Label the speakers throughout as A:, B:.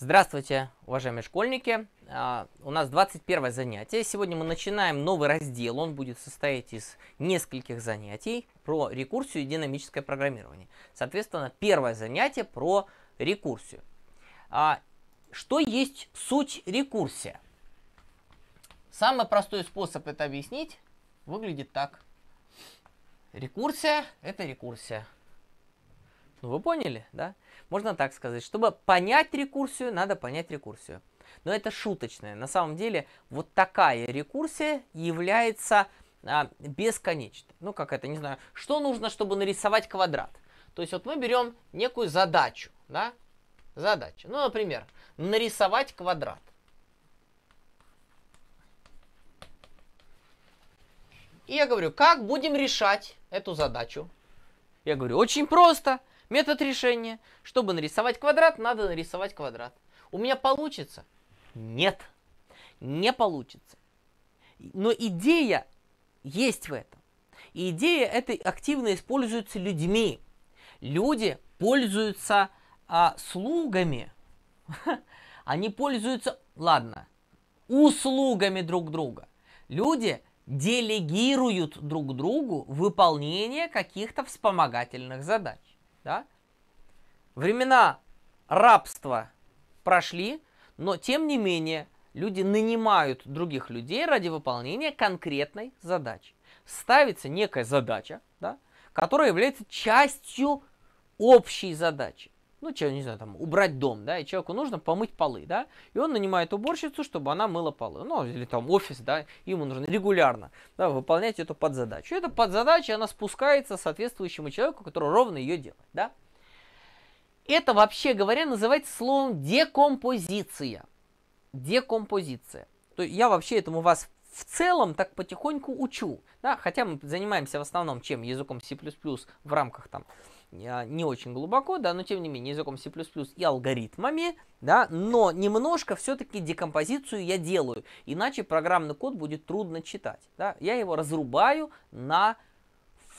A: Здравствуйте, уважаемые школьники! А, у нас 21 занятие. Сегодня мы начинаем новый раздел. Он будет состоять из нескольких занятий про рекурсию и динамическое программирование. Соответственно, первое занятие про рекурсию. А, что есть суть рекурсия? Самый простой способ это объяснить выглядит так. Рекурсия – это рекурсия. Ну, вы поняли, да? Можно так сказать. Чтобы понять рекурсию, надо понять рекурсию. Но это шуточное. На самом деле, вот такая рекурсия является а, бесконечной. Ну, как это, не знаю. Что нужно, чтобы нарисовать квадрат? То есть, вот мы берем некую задачу, да? Задача. Ну, например, нарисовать квадрат. И я говорю, как будем решать эту задачу? Я говорю, очень просто. Метод решения. Чтобы нарисовать квадрат, надо нарисовать квадрат. У меня получится? Нет, не получится. Но идея есть в этом. Идея эта активно используется людьми. Люди пользуются а, слугами. Они пользуются, ладно, услугами друг друга. Люди делегируют друг другу выполнение каких-то вспомогательных задач. Да? Времена рабства прошли, но тем не менее люди нанимают других людей ради выполнения конкретной задачи. Ставится некая задача, да, которая является частью общей задачи. Ну, че, не знаю, там, убрать дом, да, и человеку нужно помыть полы, да, и он нанимает уборщицу, чтобы она мыла полы. Ну, или там офис, да, ему нужно регулярно, да, выполнять эту подзадачу. Эта подзадача, она спускается соответствующему человеку, который ровно ее делает, да. Это, вообще говоря, называется словом декомпозиция. Декомпозиция. То есть я вообще этому вас в целом так потихоньку учу, да, хотя мы занимаемся в основном чем? Языком C++ в рамках там не очень глубоко, да, но тем не менее языком C++ и алгоритмами, да, но немножко все-таки декомпозицию я делаю, иначе программный код будет трудно читать, да, я его разрубаю на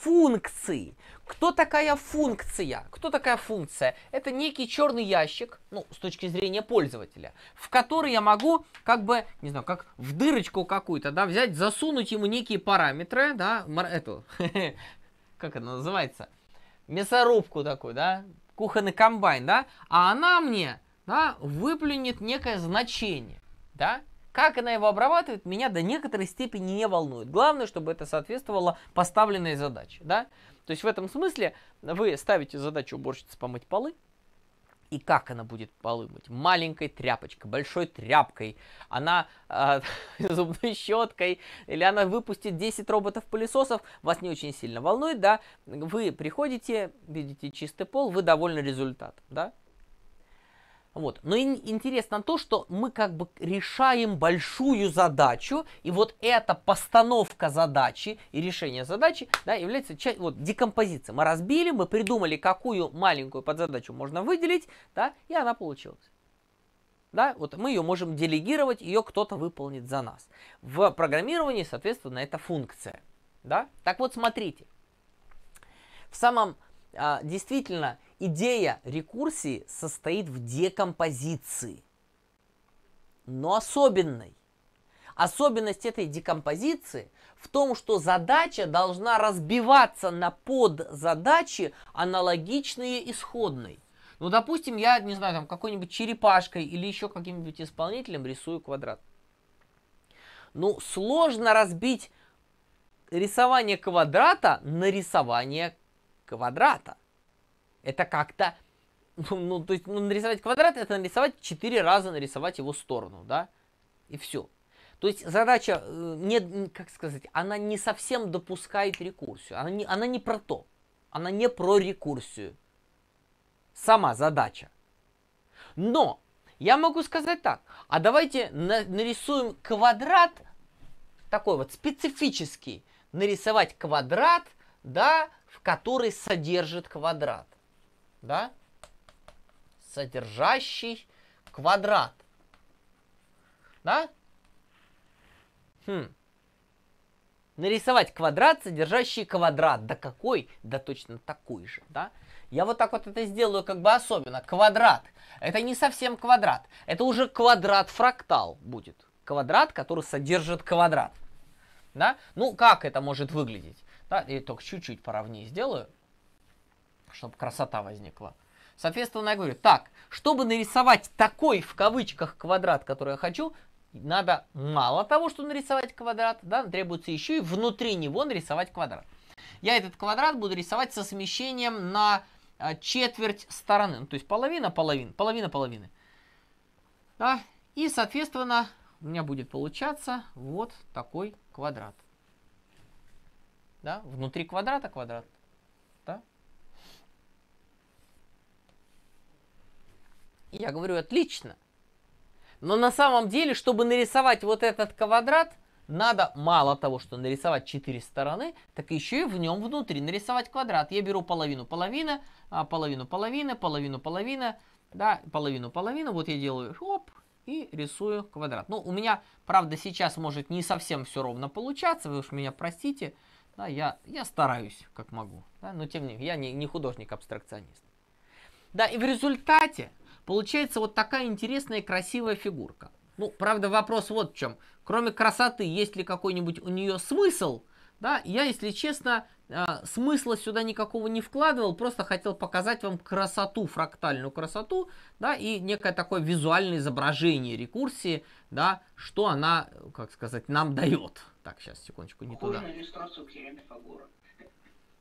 A: функции. Кто такая функция? Кто такая функция? Это некий черный ящик, ну, с точки зрения пользователя, в который я могу, как бы, не знаю, как в дырочку какую-то, да, взять, засунуть ему некие параметры, да, эту, как это называется, мясорубку такую, да, кухонный комбайн, да, а она мне, да, выплюнет некое значение, да, как она его обрабатывает, меня до некоторой степени не волнует. Главное, чтобы это соответствовало поставленной задаче, да. То есть в этом смысле вы ставите задачу уборщицы помыть полы, и как она будет полы мыть? Маленькой тряпочкой, большой тряпкой, она э, зубной щеткой, или она выпустит 10 роботов-пылесосов, вас не очень сильно волнует, да? Вы приходите, видите чистый пол, вы довольны результатом, да? Вот. Но интересно то, что мы как бы решаем большую задачу, и вот эта постановка задачи и решение задачи да, является частью, вот, декомпозицией. Мы разбили, мы придумали, какую маленькую подзадачу можно выделить, да, и она получилась. Да, вот мы ее можем делегировать, ее кто-то выполнит за нас. В программировании, соответственно, это функция. Да? Так вот, смотрите. В самом действительно идея рекурсии состоит в декомпозиции, но особенной. Особенность этой декомпозиции в том, что задача должна разбиваться на подзадачи, аналогичные исходной. Ну, допустим, я, не знаю, там какой-нибудь черепашкой или еще каким-нибудь исполнителем рисую квадрат. Ну, сложно разбить рисование квадрата на рисование квадрата. Это как-то, ну, ну, то есть, ну, нарисовать квадрат, это нарисовать 4 раза, нарисовать его сторону, да, и все. То есть задача, э, не, как сказать, она не совсем допускает рекурсию, она не, она не про то, она не про рекурсию. Сама задача. Но я могу сказать так, а давайте на, нарисуем квадрат, такой вот специфический, нарисовать квадрат, да, который содержит квадрат да, содержащий квадрат. Да? Хм. нарисовать квадрат, содержащий квадрат. Да какой? Да точно такой же, да? Я вот так вот это сделаю как бы особенно. Квадрат. Это не совсем квадрат. Это уже квадрат-фрактал будет. Квадрат, который содержит квадрат. Да? Ну, как это может выглядеть? Да, я только чуть-чуть поровнее сделаю, чтобы красота возникла. Соответственно, я говорю, так, чтобы нарисовать такой, в кавычках, квадрат, который я хочу, надо мало того, что нарисовать квадрат, да, требуется еще и внутри него нарисовать квадрат. Я этот квадрат буду рисовать со смещением на а, четверть стороны, ну, то есть половина, половина, половина, половины. Да, и, соответственно, у меня будет получаться вот такой квадрат. Да, внутри квадрата квадрат. Да? Я говорю, отлично. Но на самом деле, чтобы нарисовать вот этот квадрат, надо мало того, что нарисовать четыре стороны, так еще и в нем внутри нарисовать квадрат. Я беру половину половины, а, половину половины, половину половины, да, половину половину. Вот я делаю оп и рисую квадрат. Ну, у меня, правда, сейчас может не совсем все ровно получаться, вы уж меня простите. Да, я, я стараюсь, как могу. Да, но тем не менее, я не, не художник-абстракционист. Да, и в результате Получается вот такая интересная красивая фигурка. Ну, правда, вопрос вот в чем. Кроме красоты, есть ли какой-нибудь у нее смысл? Да, я, если честно, э, смысла сюда никакого не вкладывал, просто хотел показать вам красоту, фрактальную красоту, да, и некое такое визуальное изображение рекурсии, да, что она, как сказать, нам дает. Так, сейчас, секундочку, не похоже туда. на иллюстрацию Пифагора.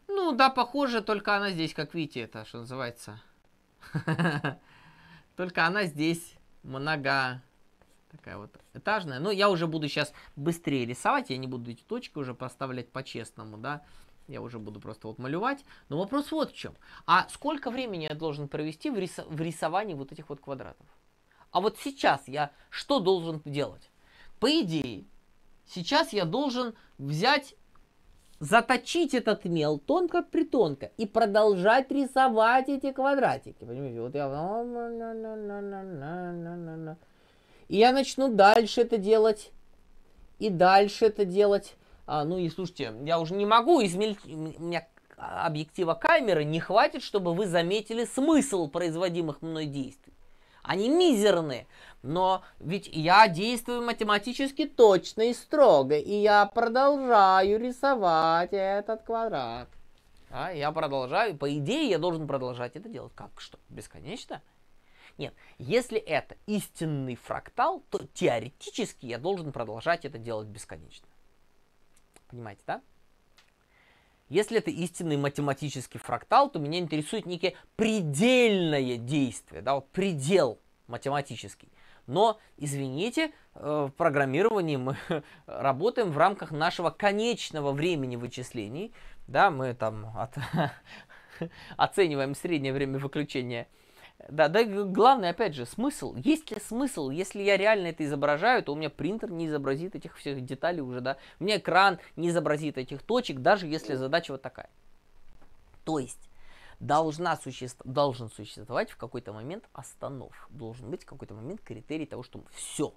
A: Ну, да, похоже, только она здесь, как видите, это, что называется, Только она здесь много такая вот этажная. Но я уже буду сейчас быстрее рисовать, я не буду эти точки уже поставлять по-честному, да. Я уже буду просто вот малевать. Но вопрос вот в чем. А сколько времени я должен провести в, рис в рисовании вот этих вот квадратов? А вот сейчас я что должен делать? По идее, сейчас я должен взять заточить этот мел тонко-притонко и продолжать рисовать эти квадратики. Понимаете, вот я... И я начну дальше это делать, и дальше это делать. А, ну и слушайте, я уже не могу измельчить, у меня объектива камеры не хватит, чтобы вы заметили смысл производимых мной действий. Они мизерные. Но ведь я действую математически точно и строго, и я продолжаю рисовать этот квадрат. А, я продолжаю, по идее, я должен продолжать это делать. Как что? Бесконечно? Нет, если это истинный фрактал, то теоретически я должен продолжать это делать бесконечно. Понимаете, да? Если это истинный математический фрактал, то меня интересует некое предельное действие, да, вот предел математический. Но, извините, э, в программировании мы работаем в рамках нашего конечного времени вычислений. Да, мы там от, оцениваем среднее время выключения. Да, да, главное, опять же, смысл. Есть ли смысл? Если я реально это изображаю, то у меня принтер не изобразит этих всех деталей уже, да. У меня экран не изобразит этих точек, даже если задача вот такая. То есть, должна существ... должен существовать в какой-то момент останов. Должен быть какой-то момент критерий того, что все.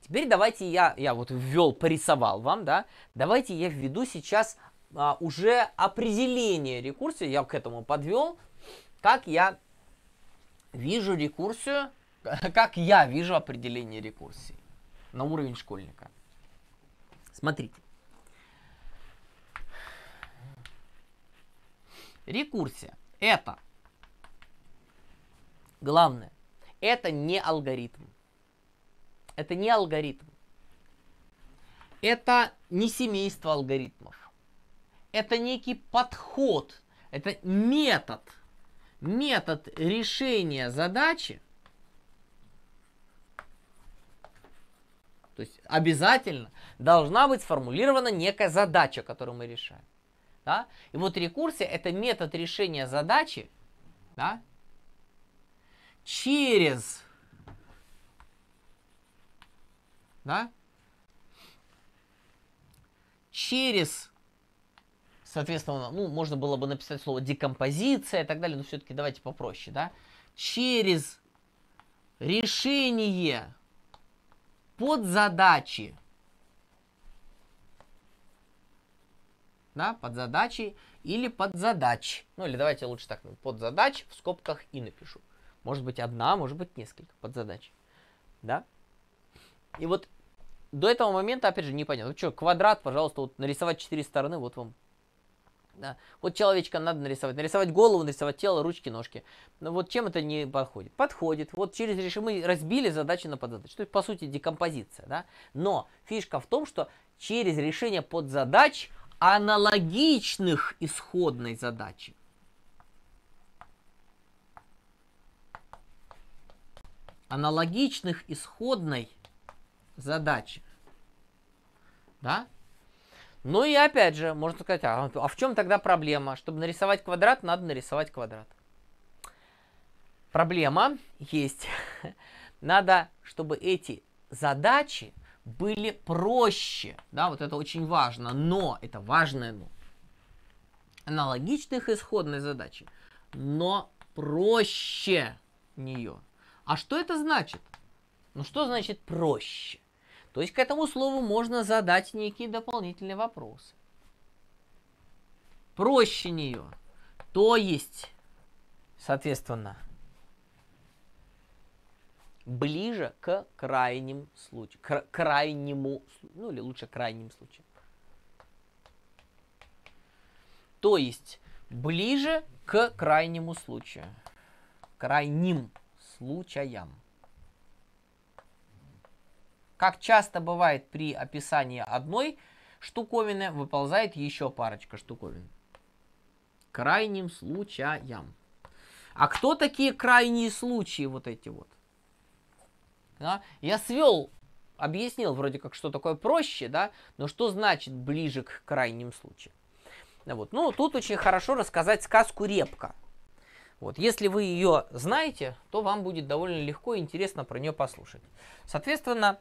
A: Теперь давайте я, я вот ввел, порисовал вам, да, давайте я введу сейчас а, уже определение рекурсии, я к этому подвел, как я вижу рекурсию, как я вижу определение рекурсии на уровень школьника. Смотрите. Рекурсия это, главное, это не алгоритм. Это не алгоритм. Это не семейство алгоритмов. Это некий подход. Это метод. Метод решения задачи. То есть обязательно должна быть сформулирована некая задача, которую мы решаем. Да? И вот рекурсия это метод решения задачи да, через да, через, соответственно, ну, можно было бы написать слово декомпозиция и так далее, но все-таки давайте попроще, да, через решение под задачи да, подзадачи или подзадач. Ну или давайте лучше так, подзадач в скобках и напишу. Может быть одна, может быть несколько подзадач. Да? И вот до этого момента, опять же, непонятно. Ну что, квадрат, пожалуйста, вот нарисовать четыре стороны, вот вам. Да. Вот человечка надо нарисовать. Нарисовать голову, нарисовать тело, ручки, ножки. Но вот чем это не подходит? Подходит. Вот через решение мы разбили задачи на подзадачи. То есть, по сути, декомпозиция. Да? Но фишка в том, что через решение подзадач аналогичных исходной задачи. Аналогичных исходной задачи. Да? Ну и опять же, можно сказать, а, а в чем тогда проблема? Чтобы нарисовать квадрат, надо нарисовать квадрат. Проблема есть. Надо, чтобы эти задачи были проще. Да, вот это очень важно. Но, это важное но. Аналогичных исходной задачи. Но проще нее. А что это значит? Ну что значит проще? То есть к этому слову можно задать некие дополнительные вопросы. Проще нее. То есть, соответственно, ближе к крайним случаям. К крайнему, ну или лучше крайним случаям. То есть, ближе к крайнему случаю. Крайним случаям. Как часто бывает при описании одной штуковины, выползает еще парочка штуковин. Крайним случаям. А кто такие крайние случаи вот эти вот? Да? Я свел, объяснил вроде как, что такое проще, да, но что значит ближе к крайним случаям? Вот. Ну, тут очень хорошо рассказать сказку «Репка». Вот. Если вы ее знаете, то вам будет довольно легко и интересно про нее послушать. Соответственно,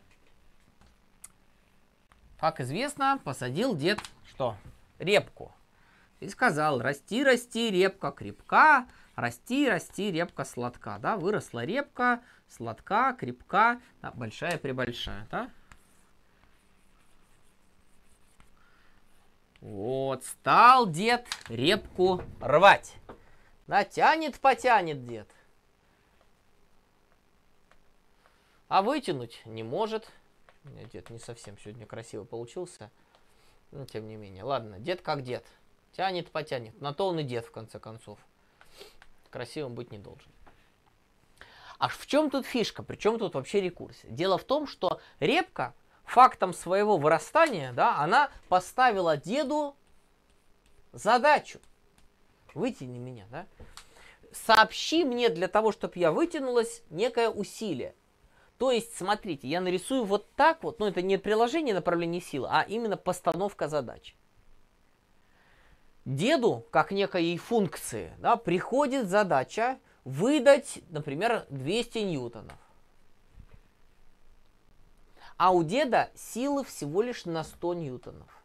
A: как известно, посадил дед что? Репку. И сказал, расти, расти, репка крепка, расти, расти, репка сладка. Да, выросла репка, сладка, крепка, да, большая-пребольшая, да? Вот, стал дед репку рвать. Да, тянет, потянет дед. А вытянуть не может. Дед не совсем сегодня красиво получился. Но тем не менее. Ладно, дед как дед. Тянет, потянет. На то он и дед, в конце концов. Красивым быть не должен. А в чем тут фишка? Причем тут вообще рекурсия? Дело в том, что репка фактом своего вырастания, да, она поставила деду задачу. Вытяни меня, да? Сообщи мне для того, чтобы я вытянулась, некое усилие. То есть, смотрите, я нарисую вот так вот, но ну, это не приложение направления силы, а именно постановка задачи. Деду, как некой функции, да, приходит задача выдать, например, 200 ньютонов. А у деда силы всего лишь на 100 ньютонов.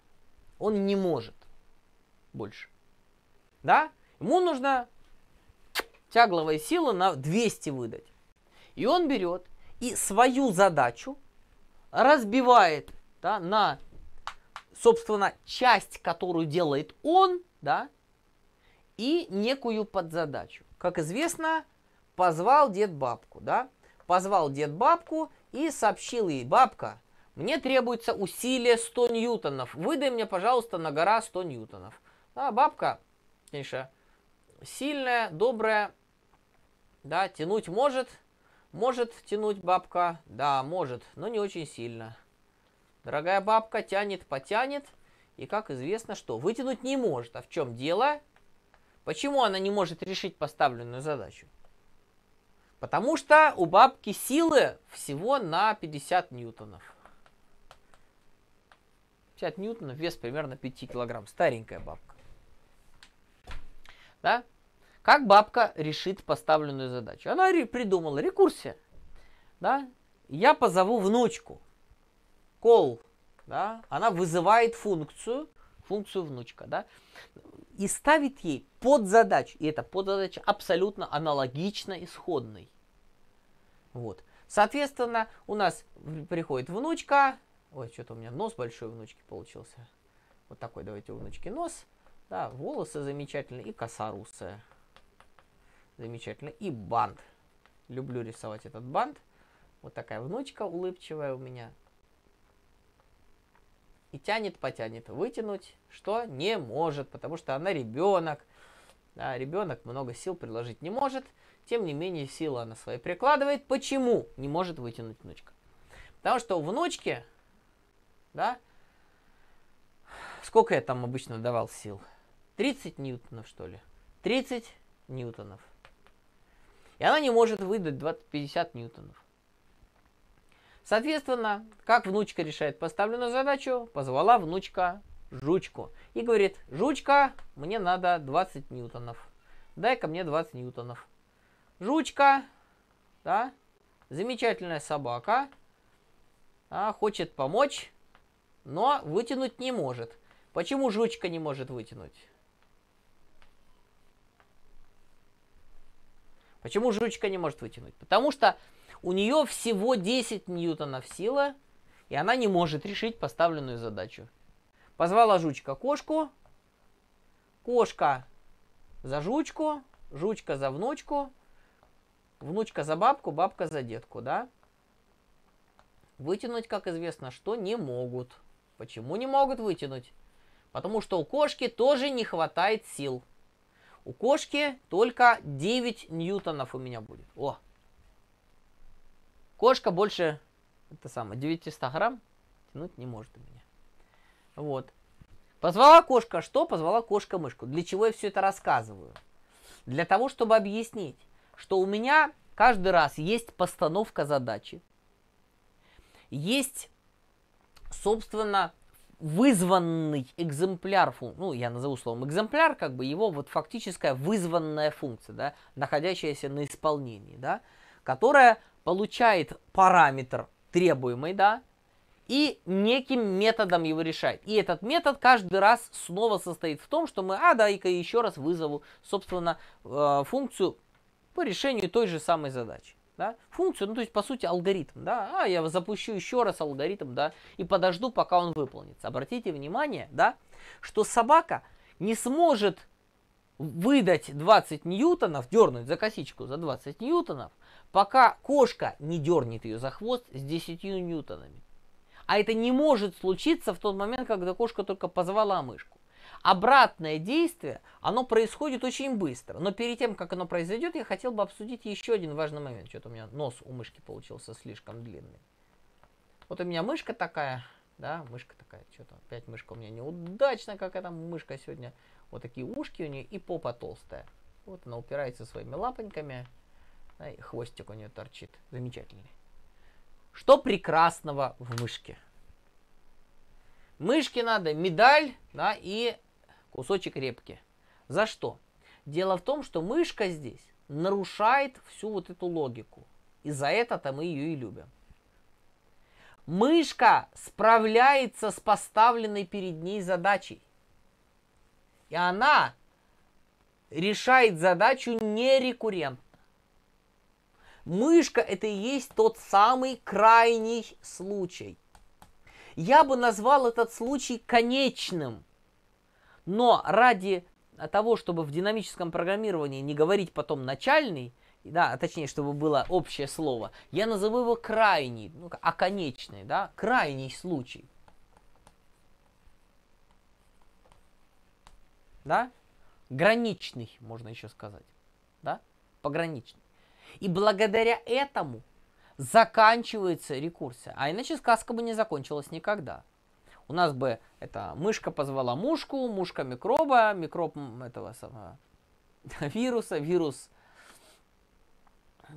A: Он не может больше. Да? Ему нужно тягловая сила на 200 выдать. И он берет и свою задачу разбивает да, на, собственно, часть, которую делает он, да, и некую подзадачу. Как известно, позвал дед бабку, да, позвал дед бабку и сообщил ей, бабка, мне требуется усилие 100 ньютонов, выдай мне, пожалуйста, на гора 100 ньютонов. Да, бабка, конечно, сильная, добрая, да, тянуть может, может тянуть бабка? Да, может, но не очень сильно. Дорогая бабка тянет, потянет. И как известно, что вытянуть не может. А в чем дело? Почему она не может решить поставленную задачу? Потому что у бабки силы всего на 50 ньютонов. 50 ньютонов, вес примерно 5 килограмм. Старенькая бабка. Да? Как бабка решит поставленную задачу? Она придумала рекурсия. Да? Я позову внучку. Call. Да? Она вызывает функцию, функцию внучка. Да? И ставит ей подзадачу. И эта подзадача абсолютно аналогична исходной. Вот. Соответственно, у нас приходит внучка. Ой, что-то у меня нос большой внучки получился. Вот такой давайте у внучки нос. Да, волосы замечательные и коса русая. Замечательно. И бант. Люблю рисовать этот бант. Вот такая внучка улыбчивая у меня. И тянет, потянет. Вытянуть что? Не может, потому что она ребенок. Да, ребенок много сил приложить не может. Тем не менее, силы она свои прикладывает. Почему не может вытянуть внучка? Потому что у внучки, да, сколько я там обычно давал сил? 30 ньютонов, что ли? 30 ньютонов. И она не может выдать 20, 50 ньютонов. Соответственно, как внучка решает поставленную задачу, позвала внучка жучку. И говорит, жучка, мне надо 20 ньютонов. Дай-ка мне 20 ньютонов. Жучка, да, замечательная собака, а, хочет помочь, но вытянуть не может. Почему жучка не может вытянуть? Почему жучка не может вытянуть? Потому что у нее всего 10 ньютонов сила, и она не может решить поставленную задачу. Позвала жучка кошку, кошка за жучку, жучка за внучку, внучка за бабку, бабка за детку, да? Вытянуть, как известно, что не могут. Почему не могут вытянуть? Потому что у кошки тоже не хватает сил. У кошки только 9 ньютонов у меня будет. О! Кошка больше, это самое, 900 грамм тянуть не может у меня. Вот. Позвала кошка что? Позвала кошка мышку. Для чего я все это рассказываю? Для того, чтобы объяснить, что у меня каждый раз есть постановка задачи. Есть, собственно, вызванный экземпляр, ну, я назову словом экземпляр, как бы его вот фактическая вызванная функция, да, находящаяся на исполнении, да, которая получает параметр требуемый, да, и неким методом его решает. И этот метод каждый раз снова состоит в том, что мы, а, дай-ка еще раз вызову, собственно, э, функцию по решению той же самой задачи да, функцию, ну то есть по сути алгоритм, да, а я запущу еще раз алгоритм, да, и подожду, пока он выполнится. Обратите внимание, да, что собака не сможет выдать 20 ньютонов, дернуть за косичку за 20 ньютонов, пока кошка не дернет ее за хвост с 10 ньютонами. А это не может случиться в тот момент, когда кошка только позвала мышку. Обратное действие, оно происходит очень быстро. Но перед тем, как оно произойдет, я хотел бы обсудить еще один важный момент. Что-то у меня нос у мышки получился слишком длинный. Вот у меня мышка такая, да, мышка такая, что-то опять мышка у меня неудачная, какая там мышка сегодня. Вот такие ушки у нее и попа толстая. Вот она упирается своими лапоньками, да, и хвостик у нее торчит. Замечательный. Что прекрасного в мышке? Мышке надо медаль, да, и кусочек репки. За что? Дело в том, что мышка здесь нарушает всю вот эту логику. И за это-то мы ее и любим. Мышка справляется с поставленной перед ней задачей. И она решает задачу нерекуррентно. Мышка это и есть тот самый крайний случай. Я бы назвал этот случай конечным. Но ради того, чтобы в динамическом программировании не говорить потом начальный, да, а точнее, чтобы было общее слово, я назову его крайний, ну, оконечный, да, крайний случай. Да? Граничный, можно еще сказать. Да? Пограничный. И благодаря этому заканчивается рекурсия. А иначе сказка бы не закончилась никогда у нас бы это мышка позвала мушку, мушка микроба, микроб этого самого вируса, вирус,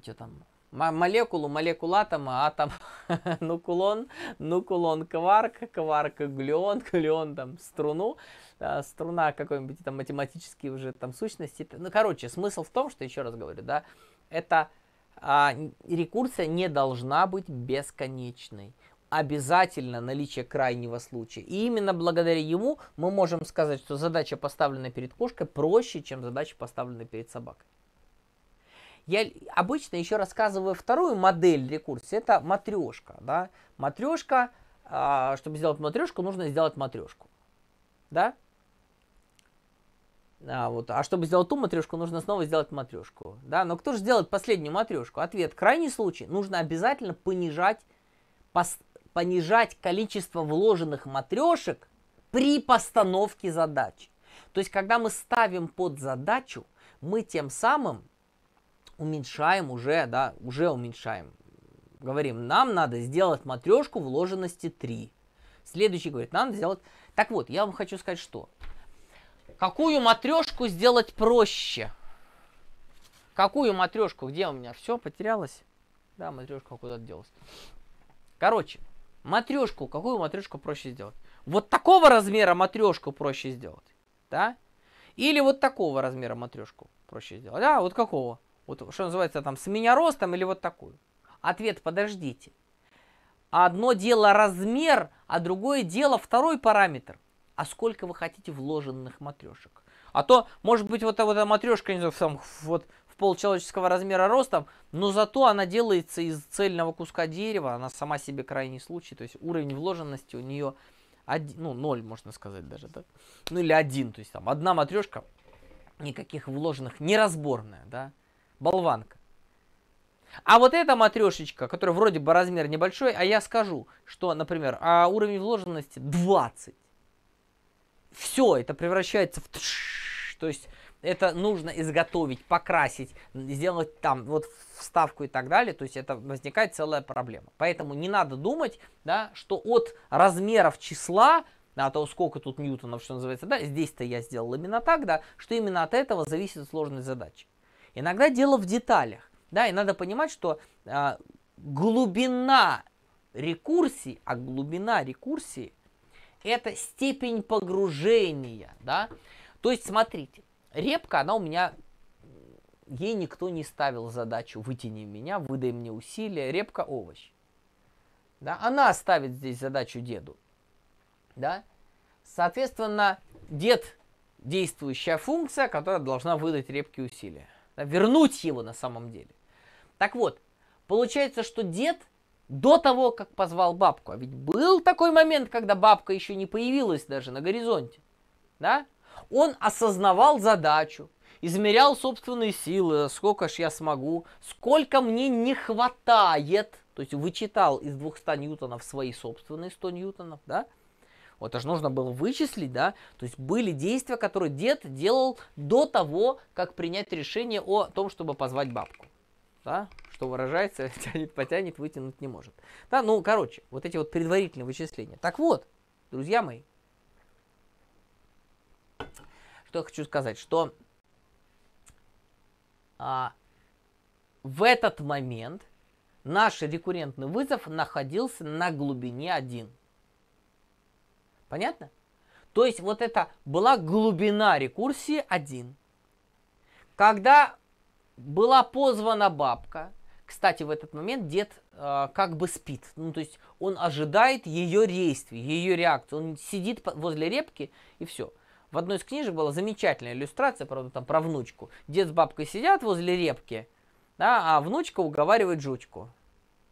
A: что там, молекулу, молекула там, атом, нукулон, нукулон, кварк, кварк, глюон, глюон, там, струну, да, струна какой-нибудь там математические уже там сущности. Ну, короче, смысл в том, что, еще раз говорю, да, это а, рекурсия не должна быть бесконечной обязательно наличие крайнего случая. И именно благодаря ему мы можем сказать, что задача, поставленная перед кошкой, проще, чем задача, поставленная перед собакой. Я обычно еще рассказываю вторую модель рекурсии, это матрешка. Да? Матрешка, а, чтобы сделать матрешку, нужно сделать матрешку. да? А, вот, а чтобы сделать ту матрешку, нужно снова сделать матрешку. Да? Но кто же сделает последнюю матрешку? Ответ. Крайний случай. Нужно обязательно понижать, пос, понижать количество вложенных матрешек при постановке задач. То есть, когда мы ставим под задачу, мы тем самым уменьшаем уже, да, уже уменьшаем. Говорим, нам надо сделать матрешку вложенности 3. Следующий говорит, нам надо сделать... Так вот, я вам хочу сказать, что Какую матрешку сделать проще? Какую матрешку? Где у меня? Все, потерялось? Да, матрешка куда-то делась. Короче, матрешку, какую матрешку проще сделать? Вот такого размера матрешку проще сделать, да? Или вот такого размера матрешку проще сделать? Да, вот какого? Вот что называется там, с меня ростом или вот такую? Ответ, подождите. Одно дело размер, а другое дело второй параметр а сколько вы хотите вложенных матрешек. А то, может быть, вот, эта вот матрешка, не знаю, там, вот полчеловеческого размера ростом, но зато она делается из цельного куска дерева, она сама себе крайний случай, то есть уровень вложенности у нее один, ну, ноль, можно сказать даже, да? Ну, или один, то есть там одна матрешка, никаких вложенных, неразборная, да, болванка. А вот эта матрешечка, которая вроде бы размер небольшой, а я скажу, что, например, а уровень вложенности 20 все это превращается в то есть это нужно изготовить, покрасить, сделать там вот вставку и так далее, то есть это возникает целая проблема. Поэтому не надо думать, да, что от размеров числа, да, то сколько тут ньютонов, что называется, да, здесь-то я сделал именно так, да, что именно от этого зависит сложность задачи. Иногда дело в деталях, да, и надо понимать, что э, глубина рекурсии, а глубина рекурсии это степень погружения, да. То есть, смотрите, репка, она у меня, ей никто не ставил задачу «вытяни меня, выдай мне усилия», репка – овощ. Да? Она ставит здесь задачу деду. Да? Соответственно, дед – действующая функция, которая должна выдать репке усилия. Да? Вернуть его на самом деле. Так вот, получается, что дед – до того, как позвал бабку. А ведь был такой момент, когда бабка еще не появилась даже на горизонте. Да? Он осознавал задачу, измерял собственные силы, сколько ж я смогу, сколько мне не хватает. То есть вычитал из 200 ньютонов свои собственные 100 ньютонов, да? Вот же нужно было вычислить, да? То есть были действия, которые дед делал до того, как принять решение о том, чтобы позвать бабку. Да? что выражается, тянет, потянет, вытянуть не может. Да, ну, короче, вот эти вот предварительные вычисления. Так вот, друзья мои, что я хочу сказать, что а, в этот момент наш рекуррентный вызов находился на глубине 1. Понятно? То есть вот это была глубина рекурсии 1. Когда была позвана бабка, кстати, в этот момент дед э, как бы спит. Ну, то есть он ожидает ее действий, ее реакции. Он сидит возле репки и все. В одной из книжек была замечательная иллюстрация, правда, там про внучку. Дед с бабкой сидят возле репки, да, а внучка уговаривает жучку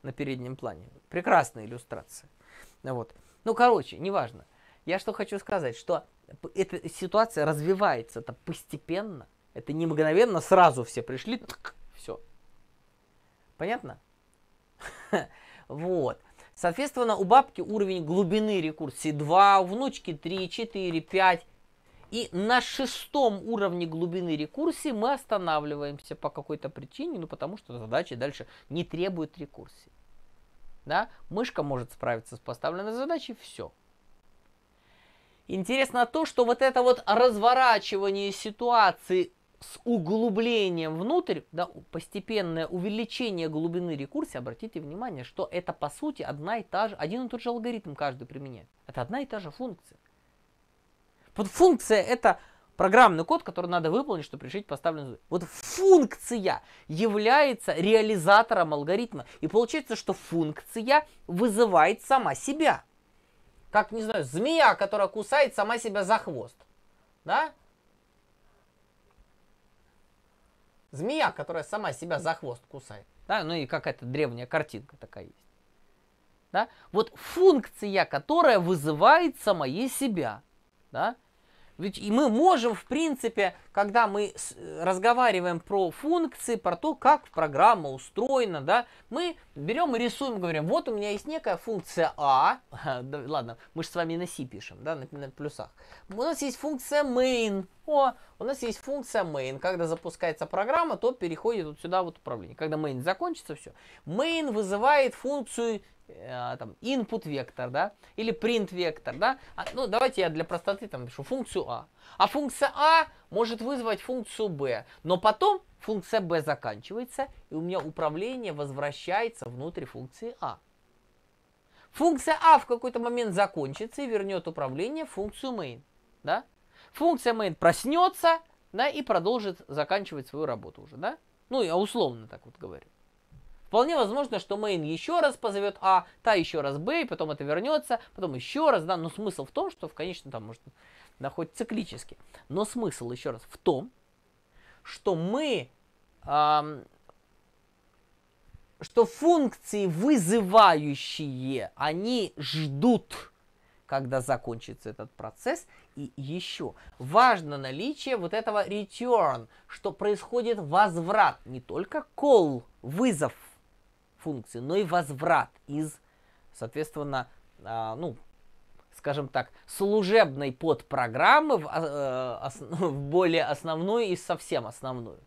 A: на переднем плане. Прекрасная иллюстрация. Вот. Ну, короче, неважно. Я что хочу сказать, что эта ситуация развивается-то постепенно. Это не мгновенно, сразу все пришли, все, Понятно? Вот. Соответственно, у бабки уровень глубины рекурсии 2, у внучки 3, 4, 5. И на шестом уровне глубины рекурсии мы останавливаемся по какой-то причине, ну потому что задача дальше не требует рекурсии. Да? Мышка может справиться с поставленной задачей, все. Интересно то, что вот это вот разворачивание ситуации с углублением внутрь, да, постепенное увеличение глубины рекурсии, обратите внимание, что это по сути одна и та же, один и тот же алгоритм каждый применяет. Это одна и та же функция. Вот функция это программный код, который надо выполнить, чтобы решить поставленную. Вот функция является реализатором алгоритма. И получается, что функция вызывает сама себя. Как, не знаю, змея, которая кусает сама себя за хвост. Да? Змея, которая сама себя за хвост кусает. Да? Ну и какая-то древняя картинка такая есть. Да? Вот функция, которая вызывает самое себя. Да? Ведь и мы можем, в принципе, когда мы разговариваем про функции, про то, как программа устроена, да, мы берем и рисуем, говорим, вот у меня есть некая функция А, ладно, мы же с вами на C пишем, да, на, на плюсах. У нас есть функция main, о, у нас есть функция main. Когда запускается программа, то переходит вот сюда вот управление. Когда main закончится, все. Main вызывает функцию Э, там, input вектор, да, или print вектор, да, а, ну, давайте я для простоты там пишу функцию а. А функция а может вызвать функцию b, но потом функция b заканчивается, и у меня управление возвращается внутрь функции а. Функция а в какой-то момент закончится и вернет управление в функцию main, да. Функция main проснется, да, и продолжит заканчивать свою работу уже, да. Ну, я условно так вот говорю. Вполне возможно, что main еще раз позовет А, та еще раз Б, и потом это вернется, потом еще раз, да, но смысл в том, что в конечном там может находится циклически. Но смысл еще раз в том, что мы, эм, что функции вызывающие, они ждут, когда закончится этот процесс. И еще важно наличие вот этого return, что происходит возврат, не только call, вызов функции, но и возврат из, соответственно, а, ну, скажем так, служебной подпрограммы в, э, ос, в более основную и совсем основную.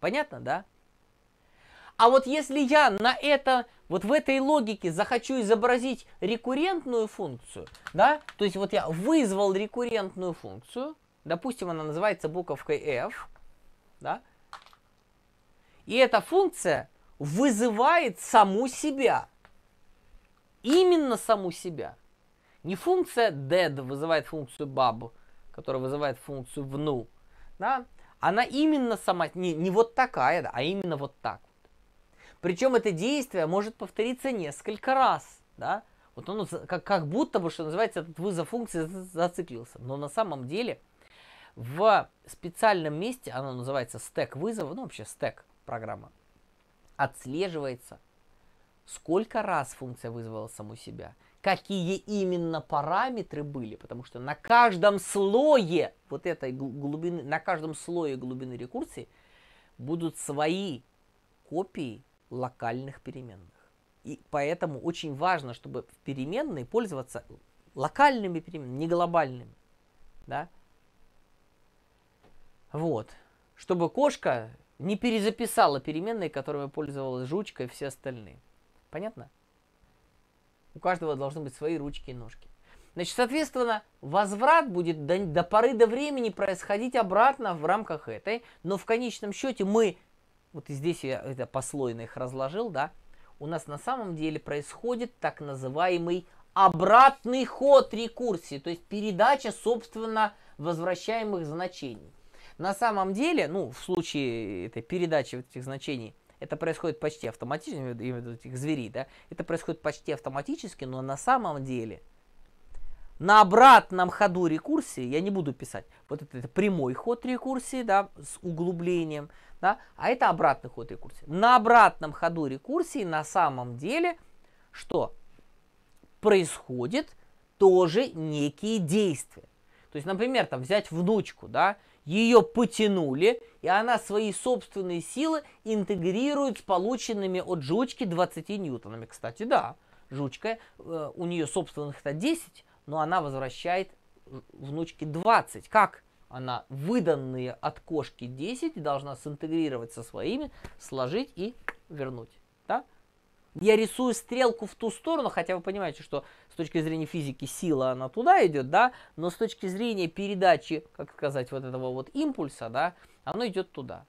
A: Понятно, да? А вот если я на это, вот в этой логике захочу изобразить рекуррентную функцию, да, то есть вот я вызвал рекуррентную функцию, допустим, она называется буковкой f, да, и эта функция вызывает саму себя. Именно саму себя. Не функция dead вызывает функцию bab, которая вызывает функцию вну. Да? Она именно сама, не, не вот такая, а именно вот так. Причем это действие может повториться несколько раз. Да? Вот он как, как будто бы, что называется, этот вызов функции зациклился. Но на самом деле в специальном месте, оно называется стек вызова, ну вообще стек программа, отслеживается, сколько раз функция вызвала саму себя, какие именно параметры были, потому что на каждом слое вот этой глубины, на каждом слое глубины рекурсии будут свои копии локальных переменных. И поэтому очень важно, чтобы в переменной пользоваться локальными переменными, не глобальными. Да? Вот. Чтобы кошка не перезаписала переменные, которыми пользовалась жучка и все остальные. Понятно? У каждого должны быть свои ручки и ножки. Значит, соответственно, возврат будет до, до поры до времени происходить обратно в рамках этой, но в конечном счете мы, вот здесь я это послойно их разложил, да, у нас на самом деле происходит так называемый обратный ход рекурсии, то есть передача, собственно, возвращаемых значений. На самом деле, ну, в случае этой передачи этих значений, это происходит почти автоматически, именно этих зверей, да, это происходит почти автоматически, но на самом деле на обратном ходу рекурсии, я не буду писать, вот это, это прямой ход рекурсии, да, с углублением, да, а это обратный ход рекурсии. На обратном ходу рекурсии на самом деле что? Происходит тоже некие действия. То есть, например, там взять внучку, да, ее потянули, и она свои собственные силы интегрирует с полученными от жучки 20 ньютонами. Кстати, да, жучка, э, у нее собственных-то 10, но она возвращает внучке 20. Как? Она выданные от кошки 10 должна синтегрировать со своими, сложить и вернуть. Да? Я рисую стрелку в ту сторону, хотя вы понимаете, что с точки зрения физики сила она туда идет, да, но с точки зрения передачи, как сказать, вот этого вот импульса, да, оно идет туда.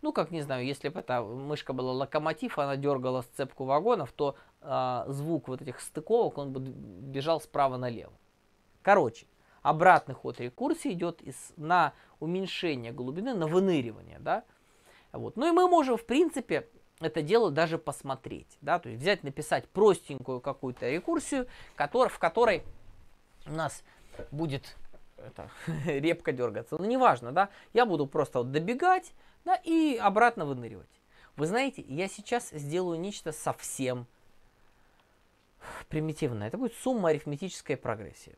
A: Ну, как не знаю, если бы эта мышка была локомотив, она дергала сцепку вагонов, то э, звук вот этих стыковок, он бы бежал справа налево. Короче, обратный ход рекурсии идет из, на уменьшение глубины, на выныривание, да. Вот. Ну и мы можем, в принципе, это дело даже посмотреть, да, то есть взять, написать простенькую какую-то рекурсию, который, в которой у нас будет это, репка дергаться, ну неважно, да, я буду просто вот добегать, да, и обратно выныривать. Вы знаете, я сейчас сделаю нечто совсем примитивное. Это будет сумма арифметической прогрессии.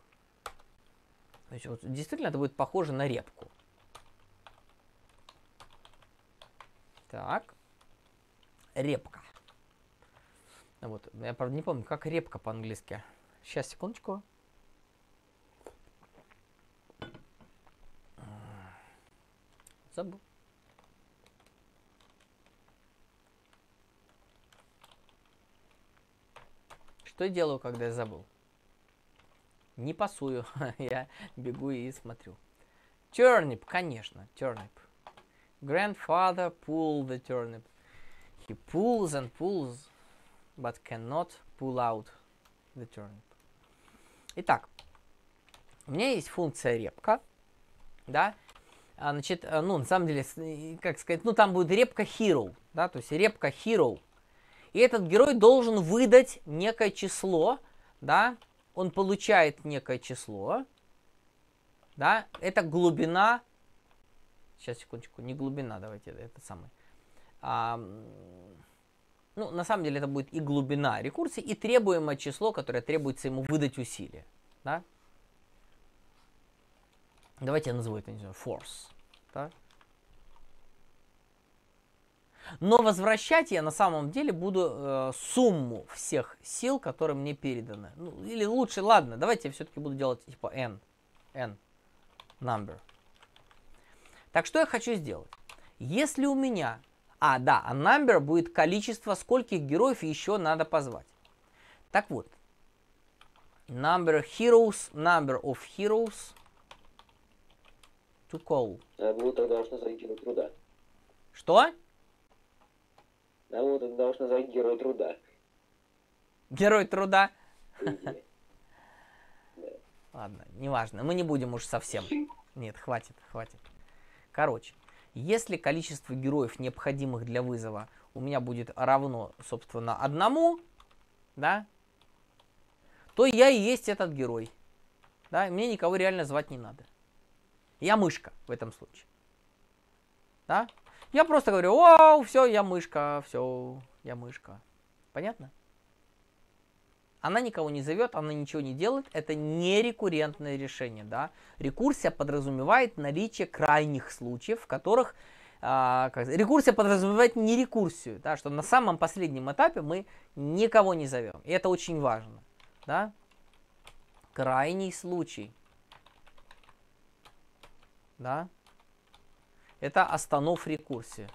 A: Есть вот, действительно это будет похоже на репку. Так. Репка. Вот. Я, правда, не помню, как репка по-английски. Сейчас, секундочку. Забыл. Что я делаю, когда я забыл? Не пасую, я бегу и смотрю. Turnip, конечно, turnip. Grandfather pulled the turnip. He pulls and pulls, but cannot pull out the turnip. Итак, у меня есть функция репка, да, а, значит, э, ну, на самом деле, как сказать, ну, там будет репка hero, да, то есть репка hero. И этот герой должен выдать некое число, да, он получает некое число, да, это глубина, сейчас, секундочку, не глубина, давайте, это самый, а, ну, на самом деле это будет и глубина рекурсии, и требуемое число, которое требуется ему выдать усилие, да. Давайте я назову это, не знаю, force, да. Но возвращать я на самом деле буду э, сумму всех сил, которые мне переданы. Ну, или лучше, ладно, давайте я все-таки буду делать типа n. n number. Так что я хочу сделать? Если у меня... А, да, а number будет количество, скольких героев еще надо позвать. Так вот. Number heroes, number of heroes to call.
B: Вот тогда должно зайти на труда.
A: Что?
B: А вот это должно назвать герой труда.
A: Герой труда? Ладно, неважно, мы не будем уж совсем. Нет, хватит, хватит. Короче, если количество героев, необходимых для вызова, у меня будет равно, собственно, одному, да, то я и есть этот герой. Да, мне никого реально звать не надо. Я мышка в этом случае. Да? Я просто говорю, вау, все, я мышка, все, я мышка. Понятно? Она никого не зовет, она ничего не делает. Это не рекуррентное решение. Да? Рекурсия подразумевает наличие крайних случаев, в которых а, как, рекурсия подразумевает не рекурсию, да, что на самом последнем этапе мы никого не зовем. И это очень важно. Да? Крайний случай. Да? Это останов рекурсии.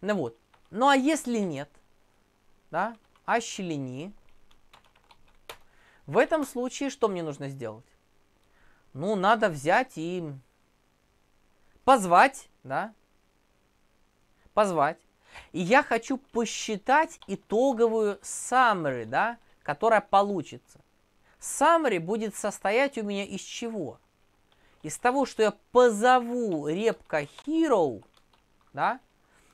A: Ну вот. Ну а если нет, да, а щелени, в этом случае что мне нужно сделать? Ну, надо взять и позвать, да, позвать. И я хочу посчитать итоговую summary, да, которая получится. Summary будет состоять у меня из чего? Из того, что я позову репка hero, да,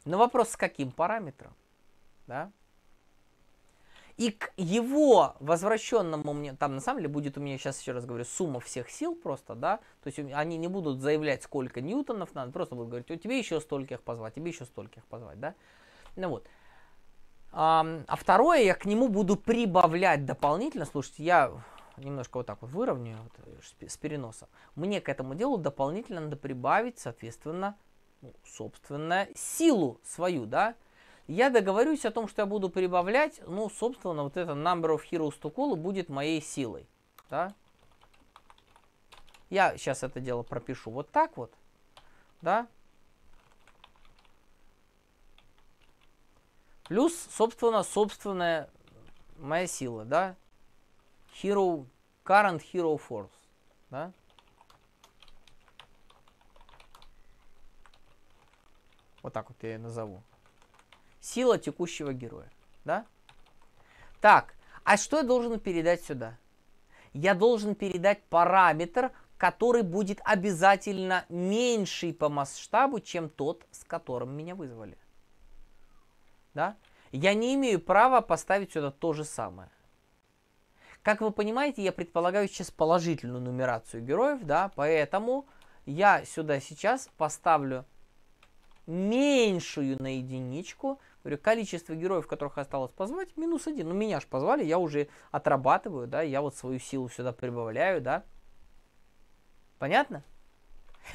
A: на вопрос с каким параметром, да, и к его возвращенному мне, там на самом деле будет у меня, сейчас еще раз говорю, сумма всех сил просто, да, то есть они не будут заявлять, сколько ньютонов надо, просто будут говорить, у тебе еще стольких позвать, тебе еще стольких позвать, да. Ну вот. А, а второе, я к нему буду прибавлять дополнительно, слушайте, я немножко вот так вот выровняю вот, с переноса. Мне к этому делу дополнительно надо прибавить, соответственно, ну, собственно, силу свою, да, я договорюсь о том, что я буду прибавлять, ну, собственно, вот это number of heroes to call будет моей силой, да. Я сейчас это дело пропишу вот так вот, да. Плюс, собственно, собственная моя сила, да. Hero, current hero force, да. Вот так вот я ее назову сила текущего героя. Да? Так, а что я должен передать сюда? Я должен передать параметр, который будет обязательно меньший по масштабу, чем тот, с которым меня вызвали. Да? Я не имею права поставить сюда то же самое. Как вы понимаете, я предполагаю сейчас положительную нумерацию героев, да, поэтому я сюда сейчас поставлю меньшую на единичку Говорю, количество героев, которых осталось позвать, минус один. Ну, меня же позвали, я уже отрабатываю, да, я вот свою силу сюда прибавляю, да. Понятно?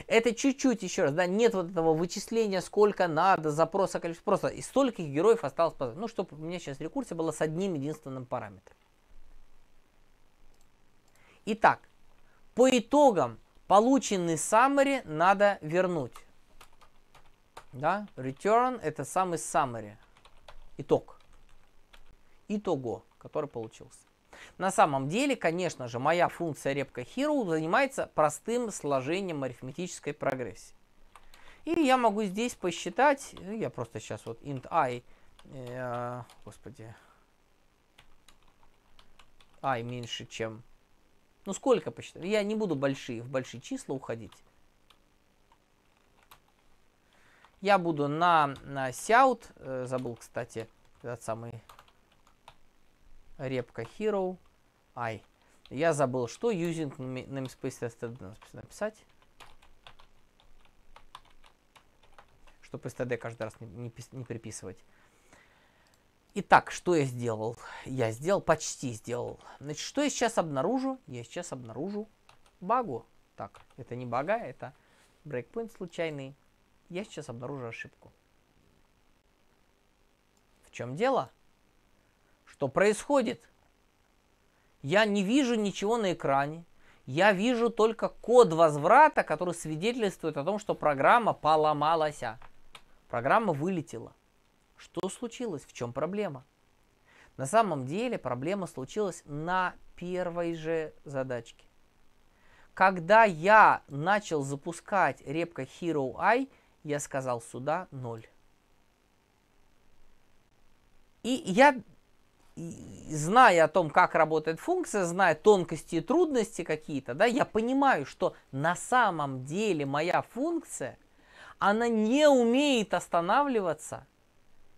A: Это чуть-чуть еще раз, да, нет вот этого вычисления, сколько надо, запроса, количество, просто из стольких героев осталось позвать. Ну, чтобы у меня сейчас рекурсия была с одним единственным параметром. Итак, по итогам полученный summary надо вернуть. Да, return это самый summary, итог, итого, который получился. На самом деле, конечно же, моя функция репка hero занимается простым сложением арифметической прогрессии. И я могу здесь посчитать, ну, я просто сейчас вот int i, э, господи, i меньше, чем, ну сколько посчитать, я не буду большие, в большие числа уходить. Я буду на, на сяут, э, забыл, кстати, этот самый репка hero i. Я забыл, что using namespace std написать. Чтобы std каждый раз не, не, не приписывать. Итак, что я сделал? Я сделал, почти сделал. Значит, что я сейчас обнаружу? Я сейчас обнаружу багу. Так, это не бага, это брейкпоинт случайный я сейчас обнаружу ошибку. В чем дело? Что происходит? Я не вижу ничего на экране. Я вижу только код возврата, который свидетельствует о том, что программа поломалась. Программа вылетела. Что случилось? В чем проблема? На самом деле проблема случилась на первой же задачке. Когда я начал запускать репка Hero I, я сказал сюда 0. И я, зная о том, как работает функция, зная тонкости и трудности какие-то, да, я понимаю, что на самом деле моя функция, она не умеет останавливаться,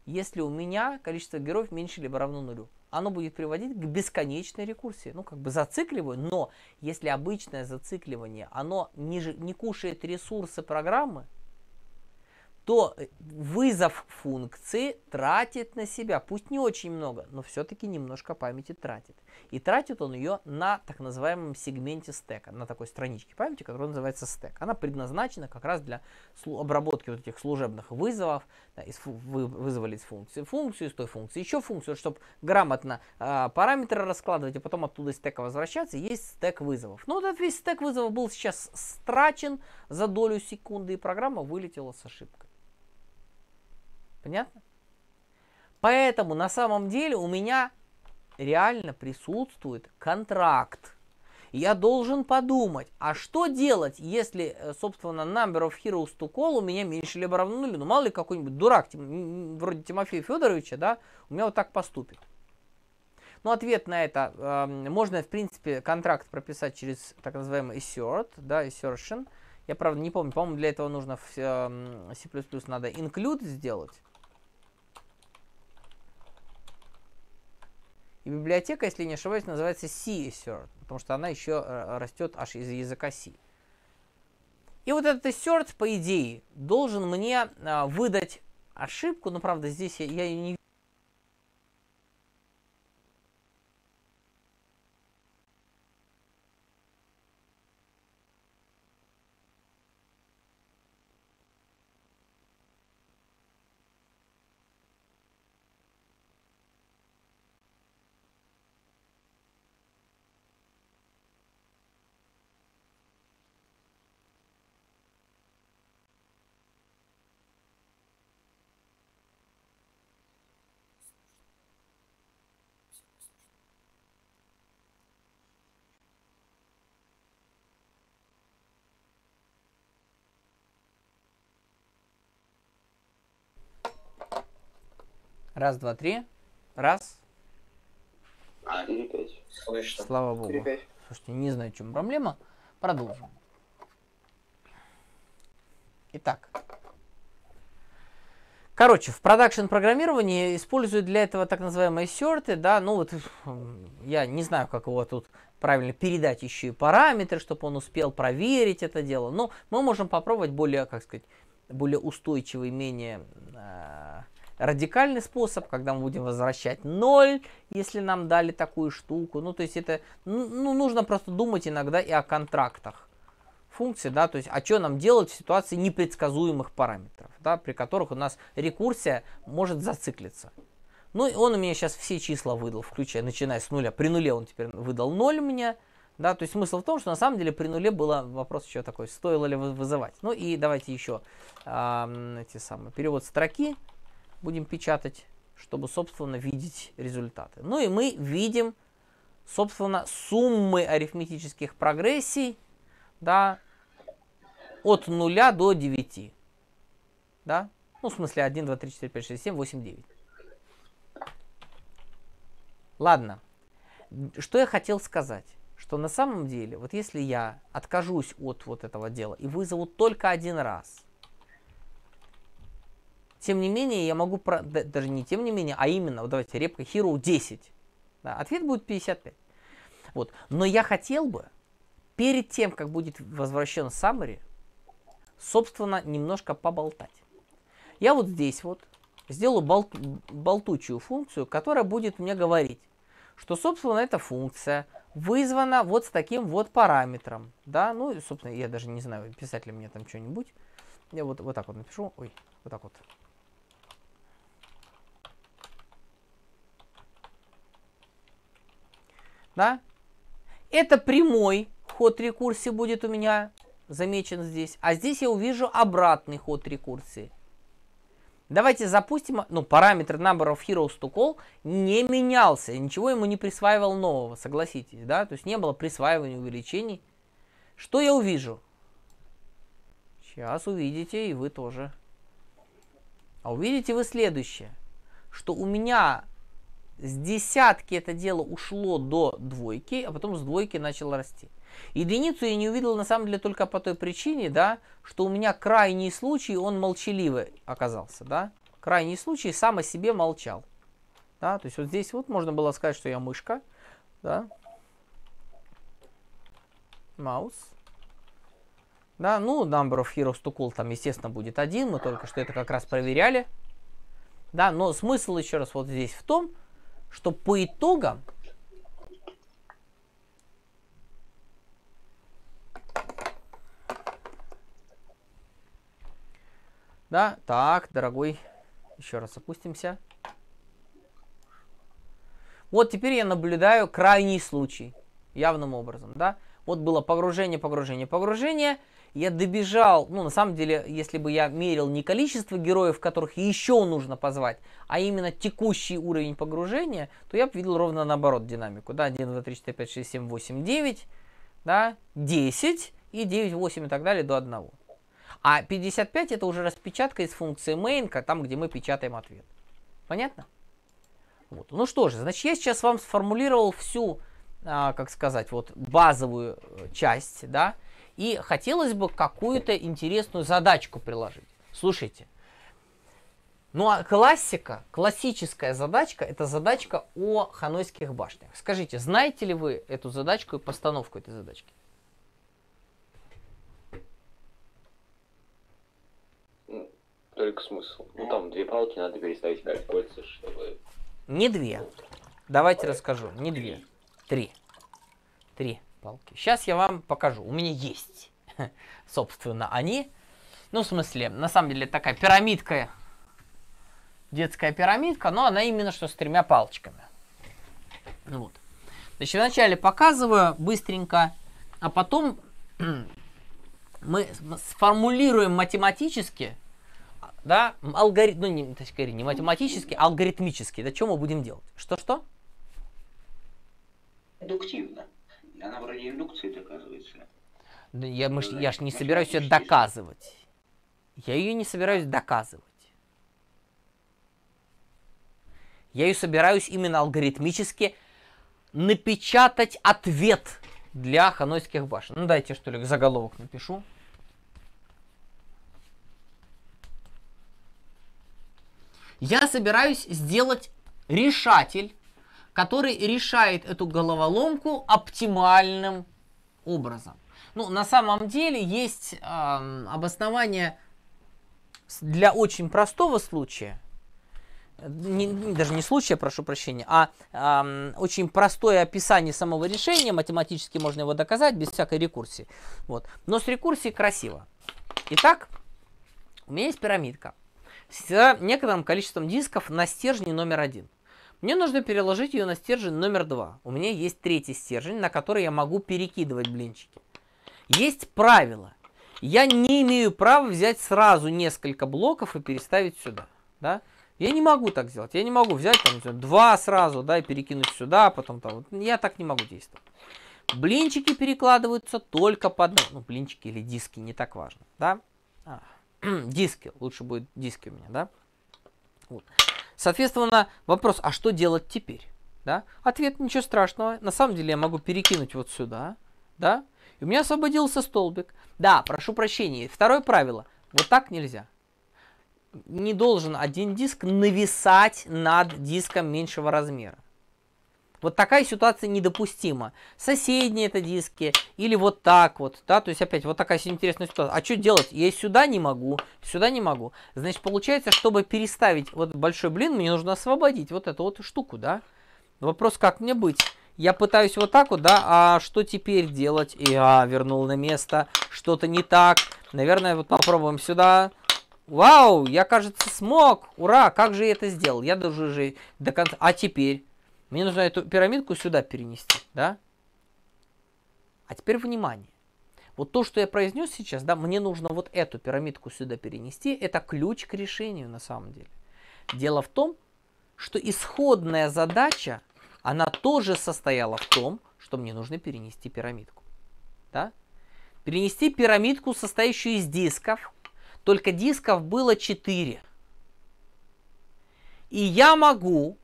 A: если у меня количество героев меньше либо равно нулю. Оно будет приводить к бесконечной рекурсии. Ну, как бы зацикливаю, но если обычное зацикливание, оно не, не кушает ресурсы программы, то э, вызов функции тратит на себя, пусть не очень много, но все-таки немножко памяти тратит. И тратит он ее на так называемом сегменте стека, на такой страничке памяти, которая называется стек. Она предназначена как раз для обработки вот этих служебных вызовов, да, из, вы вызвали из функции функцию, из той функции еще функцию, чтобы грамотно э, параметры раскладывать, а потом оттуда из стека возвращаться, есть стек вызовов. Ну, вот этот весь стек вызовов был сейчас страчен за долю секунды, и программа вылетела с ошибкой. Понятно? Поэтому на самом деле у меня реально присутствует контракт. Я должен подумать, а что делать, если, э, собственно, number of heroes to call у меня меньше либо равно нулю. Ну, мало ли какой-нибудь дурак, вроде Тимофея Федоровича, да, у меня вот так поступит. Ну, ответ на это, э, можно, в принципе, контракт прописать через так называемый assert, да, assertion. Я, правда, не помню, по-моему, для этого нужно в э, C++ надо include сделать. И библиотека, если не ошибаюсь, называется C-assert, потому что она еще э, растет аж из языка C. И вот этот assert, по идее, должен мне а, выдать ошибку, но правда здесь я, ее не Раз, два, три. Раз.
B: Четыре, пять.
C: Слышно.
A: Слава богу.
B: Четыре, пять.
A: Слушайте, не знаю, в чем проблема. Продолжим. Итак. Короче, в продакшн программировании используют для этого так называемые сорты, да, ну вот я не знаю, как его тут правильно передать еще и параметры, чтобы он успел проверить это дело, но мы можем попробовать более, как сказать, более устойчивый, менее э, радикальный способ, когда мы будем возвращать 0, если нам дали такую штуку. Ну, то есть это, ну, нужно просто думать иногда и о контрактах функции, да, то есть, а что нам делать в ситуации непредсказуемых параметров, да, при которых у нас рекурсия может зациклиться. Ну, и он у меня сейчас все числа выдал, включая, начиная с нуля. При нуле он теперь выдал 0 у меня, да, то есть смысл в том, что на самом деле при нуле было вопрос еще такой, стоило ли вызывать. Ну и давайте еще э, эти самые перевод строки будем печатать, чтобы, собственно, видеть результаты. Ну и мы видим, собственно, суммы арифметических прогрессий, да, от 0 до 9. Да? Ну, в смысле 1, 2, 3, 4, 5, 6, 7, 8, 9. Ладно. Что я хотел сказать? Что на самом деле, вот если я откажусь от вот этого дела и вызову только один раз, тем не менее, я могу, про... даже не тем не менее, а именно, вот давайте, репка Hero 10. Да, ответ будет 55. Вот. Но я хотел бы, перед тем, как будет возвращен summary, собственно, немножко поболтать. Я вот здесь вот сделаю болт, болтучую функцию, которая будет мне говорить, что, собственно, эта функция вызвана вот с таким вот параметром. Да, ну, собственно, я даже не знаю, писать ли мне там что-нибудь. Я вот, вот так вот напишу. Ой, вот так вот. Да? Это прямой ход рекурсии будет у меня замечен здесь. А здесь я увижу обратный ход рекурсии. Давайте запустим, ну, параметр number of heroes to call не менялся, ничего ему не присваивал нового, согласитесь, да, то есть не было присваивания увеличений. Что я увижу? Сейчас увидите, и вы тоже. А увидите вы следующее, что у меня с десятки это дело ушло до двойки, а потом с двойки начало расти. Единицу я не увидел на самом деле только по той причине, да, что у меня крайний случай, он молчаливый оказался, да. Крайний случай сам о себе молчал. Да, то есть вот здесь вот можно было сказать, что я мышка, да. Маус. Да, ну, number of heroes to call там, естественно, будет один, мы только что это как раз проверяли. Да, но смысл еще раз вот здесь в том, что по итогам Да, так, дорогой, еще раз опустимся. Вот теперь я наблюдаю крайний случай, явным образом, да. Вот было погружение, погружение, погружение. Я добежал, ну, на самом деле, если бы я мерил не количество героев, которых еще нужно позвать, а именно текущий уровень погружения, то я бы видел ровно наоборот динамику, да, 1, 2, 3, 4, 5, 6, 7, 8, 9, да, 10 и 9, 8 и так далее до 1. А 55 это уже распечатка из функции main, там, где мы печатаем ответ. Понятно? Вот. Ну что же, значит, я сейчас вам сформулировал всю, а, как сказать, вот базовую э, часть, да, и хотелось бы какую-то интересную задачку приложить. Слушайте, ну а классика, классическая задачка, это задачка о ханойских башнях. Скажите, знаете ли вы эту задачку и постановку этой задачки?
B: Только смысл. Ну там две палки надо переставить как кольца, чтобы...
A: Не две. Давайте расскажу. Не две. Три. Три палки. Сейчас я вам покажу. У меня есть, собственно, они. Ну, в смысле, на самом деле такая пирамидка. Детская пирамидка, но она именно что с тремя палочками. Ну вот. Значит, вначале показываю быстренько, а потом мы сформулируем математически, да, алгоритм, ну, не, сказать, не математически, а алгоритмически. Да что мы будем делать? Что-что?
B: Индуктивно. Она вроде индукции доказывается.
A: Да я, мы, я ж не собираюсь ее доказывать. Я ее не собираюсь доказывать. Я ее собираюсь именно алгоритмически напечатать ответ для ханойских башен. Ну, дайте, что ли, заголовок напишу. Я собираюсь сделать решатель, который решает эту головоломку оптимальным образом. Ну, на самом деле есть э, обоснование для очень простого случая. не, даже не случая, прошу прощения, а э, очень простое описание самого решения, математически можно его доказать без всякой рекурсии. Вот. Но с рекурсией красиво. Итак, у меня есть пирамидка с некоторым количеством дисков на стержне номер один. Мне нужно переложить ее на стержень номер два. У меня есть третий стержень, на который я могу перекидывать блинчики. Есть правило. Я не имею права взять сразу несколько блоков и переставить сюда. Да? Я не могу так сделать. Я не могу взять там два сразу, да, и перекинуть сюда, потом там. Я так не могу действовать. Блинчики перекладываются только по одному. Ну, блинчики или диски, не так важно, да? А, диски, лучше будет диски у меня, да? Вот. Соответственно, вопрос, а что делать теперь? Да? Ответ, ничего страшного. На самом деле я могу перекинуть вот сюда, да? И у меня освободился столбик. Да, прошу прощения. Второе правило. Вот так нельзя не должен один диск нависать над диском меньшего размера. Вот такая ситуация недопустима. Соседние это диски или вот так вот, да, то есть опять вот такая интересная ситуация. А что делать? Я сюда не могу, сюда не могу. Значит, получается, чтобы переставить вот большой блин, мне нужно освободить вот эту вот штуку, да. Вопрос, как мне быть? Я пытаюсь вот так вот, да, а что теперь делать? И, а, вернул на место, что-то не так. Наверное, вот попробуем сюда, Вау, я, кажется, смог. Ура, как же я это сделал? Я даже уже до конца. А теперь? Мне нужно эту пирамидку сюда перенести, да? А теперь внимание. Вот то, что я произнес сейчас, да, мне нужно вот эту пирамидку сюда перенести, это ключ к решению на самом деле. Дело в том, что исходная задача, она тоже состояла в том, что мне нужно перенести пирамидку. Да? Перенести пирамидку, состоящую из дисков, только дисков было 4. И я могу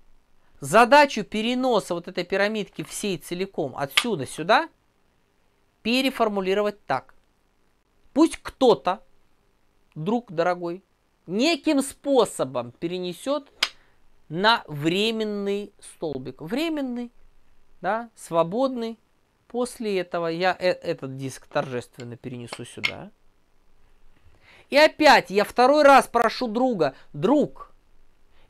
A: задачу переноса вот этой пирамидки всей целиком отсюда сюда переформулировать так. Пусть кто-то, друг дорогой, неким способом перенесет на временный столбик. Временный, да, свободный. После этого я э этот диск торжественно перенесу сюда. И опять я второй раз прошу друга, друг,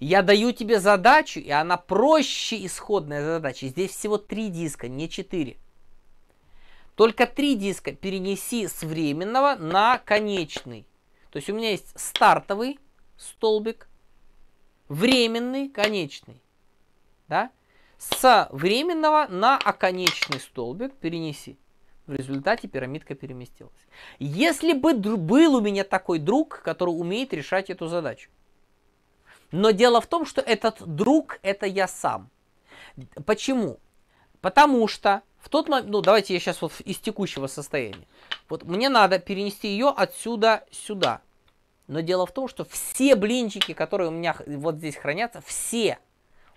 A: я даю тебе задачу, и она проще исходной задачи. Здесь всего три диска, не четыре. Только три диска перенеси с временного на конечный. То есть у меня есть стартовый столбик, временный, конечный. Да? С временного на оконечный столбик перенеси. В результате пирамидка переместилась. Если бы был у меня такой друг, который умеет решать эту задачу. Но дело в том, что этот друг это я сам. Почему? Потому что в тот момент, ну давайте я сейчас вот из текущего состояния. Вот мне надо перенести ее отсюда сюда. Но дело в том, что все блинчики, которые у меня вот здесь хранятся, все,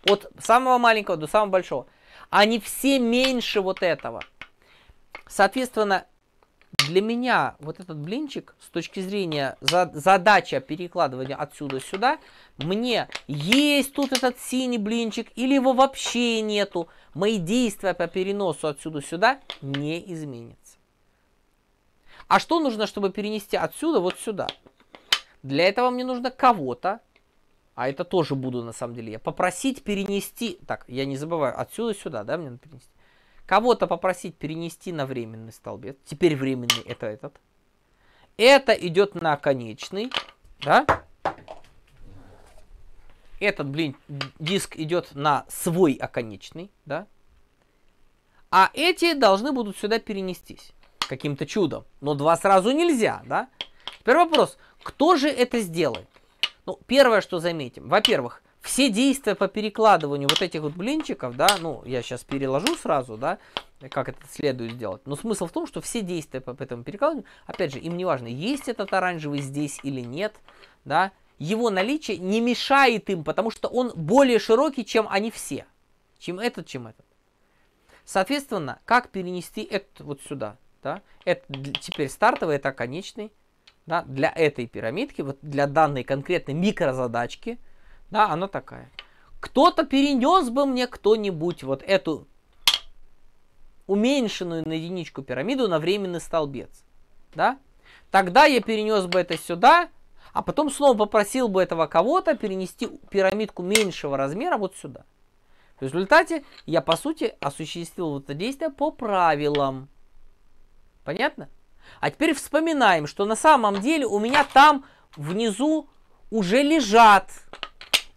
A: от самого маленького до самого большого, они все меньше вот этого. Соответственно, для меня вот этот блинчик с точки зрения за, задача перекладывания отсюда сюда, мне есть тут этот синий блинчик или его вообще нету, мои действия по переносу отсюда сюда не изменятся. А что нужно, чтобы перенести отсюда вот сюда? Для этого мне нужно кого-то, а это тоже буду на самом деле я, попросить перенести, так, я не забываю, отсюда сюда, да, мне надо перенести кого-то попросить перенести на временный столбец. Теперь временный это этот. Это идет на конечный, да? Этот, блин, диск идет на свой оконечный, да? А эти должны будут сюда перенестись каким-то чудом. Но два сразу нельзя, да? Теперь вопрос, кто же это сделает? Ну, первое, что заметим. Во-первых, все действия по перекладыванию вот этих вот блинчиков, да, ну, я сейчас переложу сразу, да, как это следует сделать. Но смысл в том, что все действия по этому перекладыванию, опять же, им не важно, есть этот оранжевый здесь или нет, да, его наличие не мешает им, потому что он более широкий, чем они все. Чем этот, чем этот. Соответственно, как перенести это вот сюда, да, это теперь стартовый, это конечный, да, для этой пирамидки, вот для данной конкретной микрозадачки, да, она такая. Кто-то перенес бы мне кто-нибудь вот эту уменьшенную на единичку пирамиду на временный столбец. Да? Тогда я перенес бы это сюда, а потом снова попросил бы этого кого-то перенести пирамидку меньшего размера вот сюда. В результате я, по сути, осуществил вот это действие по правилам. Понятно? А теперь вспоминаем, что на самом деле у меня там внизу уже лежат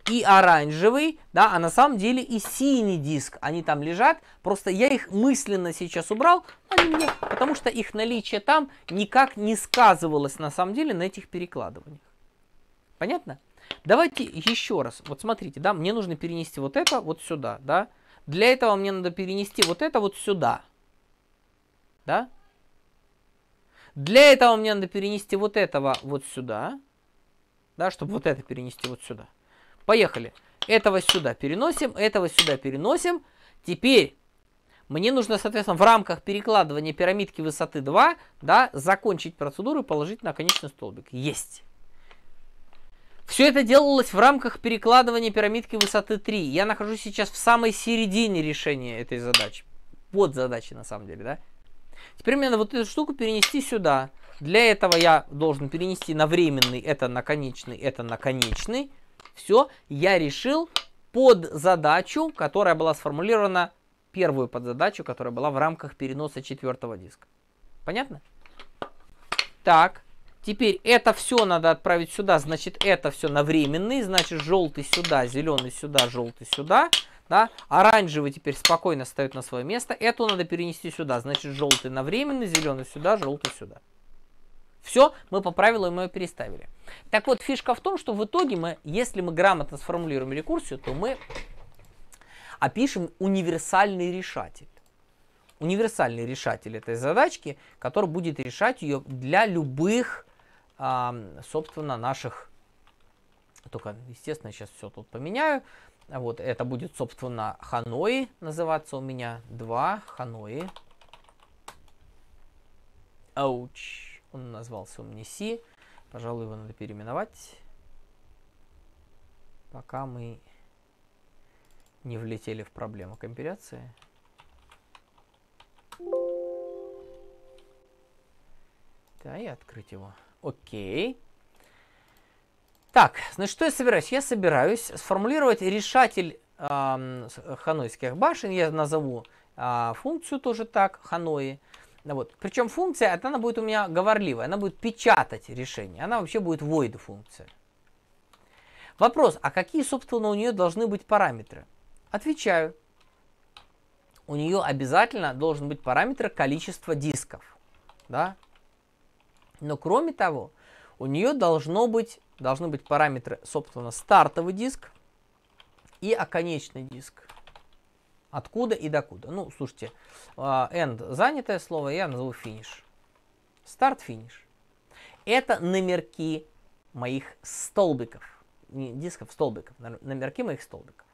A: и оранжевый, да, а на самом деле и синий диск. Они там лежат, просто я их мысленно сейчас убрал, они мне, потому что их наличие там никак не сказывалось на самом деле на этих перекладываниях. Понятно? Давайте еще раз. Вот смотрите, да, мне нужно перенести вот это вот сюда, да. Для этого мне надо перенести вот это вот сюда. Да? Для этого мне надо перенести вот этого вот сюда. Да, чтобы вот это перенести вот сюда. Поехали. Этого сюда переносим, этого сюда переносим. Теперь мне нужно, соответственно, в рамках перекладывания пирамидки высоты 2, да, закончить процедуру и положить на конечный столбик. Есть. Все это делалось в рамках перекладывания пирамидки высоты 3. Я нахожусь сейчас в самой середине решения этой задачи. Вот задача на самом деле, да? Теперь мне надо вот эту штуку перенести сюда. Для этого я должен перенести на временный, это на конечный, это на конечный. Все, я решил под задачу, которая была сформулирована, первую подзадачу, которая была в рамках переноса четвертого диска. Понятно? Так, теперь это все надо отправить сюда, значит это все на временный, значит желтый сюда, зеленый сюда, желтый сюда. Да? Оранжевый теперь спокойно стоит на свое место. Эту надо перенести сюда. Значит, желтый на временный, зеленый сюда, желтый сюда. Все, мы по правилам мы переставили. Так вот, фишка в том, что в итоге мы, если мы грамотно сформулируем рекурсию, то мы опишем универсальный решатель. Универсальный решатель этой задачки, который будет решать ее для любых, собственно, наших... Только, естественно, сейчас все тут поменяю. Вот, это будет, собственно, Ханой называться у меня. Два Ханои. Ауч. Он назвался Си. Пожалуй, его надо переименовать. Пока мы не влетели в проблему компиляции. Да, и открыть его. Окей. Так, значит, что я собираюсь? Я собираюсь сформулировать решатель э, ханойских башен. Я назову э, функцию тоже так, ханои. Вот. Причем функция, она будет у меня говорливая, она будет печатать решение. Она вообще будет void функция. Вопрос, а какие, собственно, у нее должны быть параметры? Отвечаю. У нее обязательно должен быть параметр количества дисков. Да? Но кроме того, у нее должно быть должны быть параметры, собственно, стартовый диск и оконечный диск. Откуда и докуда. Ну, слушайте, а, end занятое слово, я назову финиш. Старт, финиш. Это номерки моих столбиков. Не дисков, столбиков. Номерки моих столбиков.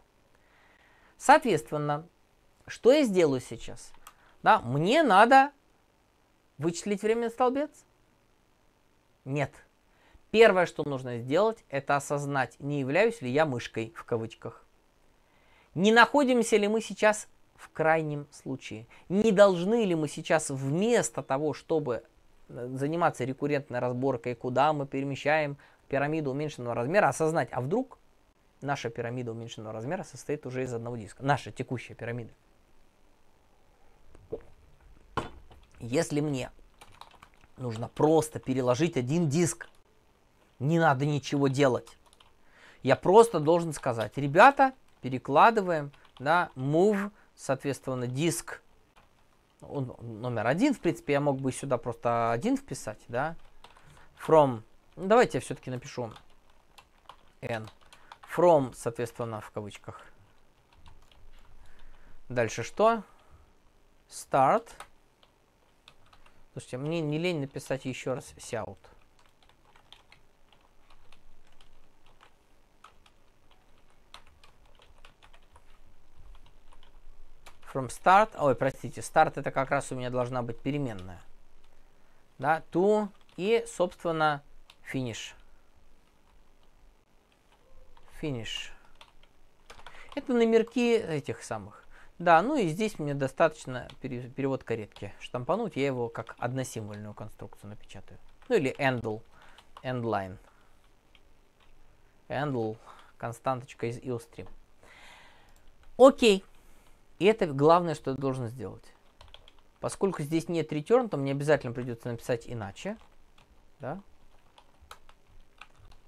A: Соответственно, что я сделаю сейчас? Да, мне надо вычислить временный столбец? Нет. Первое, что нужно сделать, это осознать, не являюсь ли я мышкой в кавычках. Не находимся ли мы сейчас в крайнем случае? Не должны ли мы сейчас вместо того, чтобы э, заниматься рекуррентной разборкой, куда мы перемещаем пирамиду уменьшенного размера, осознать, а вдруг наша пирамида уменьшенного размера состоит уже из одного диска. Наша текущая пирамида. Если мне нужно просто переложить один диск не надо ничего делать. Я просто должен сказать, ребята, перекладываем, да, move, соответственно, диск номер один, в принципе, я мог бы сюда просто один вписать, да, from, ну, давайте я все-таки напишу n, from, соответственно, в кавычках. Дальше что? Start. Слушайте, мне не лень написать еще раз shout. From start, ой, простите, start это как раз у меня должна быть переменная. Да, to и, собственно, finish. Finish. Это номерки этих самых. Да, ну и здесь мне достаточно перевод каретки штампануть. Я его как односимвольную конструкцию напечатаю. Ну или endl, endline. handle константочка из IOStream. Окей. И это главное, что я должен сделать. Поскольку здесь нет return, то мне обязательно придется написать иначе. Да?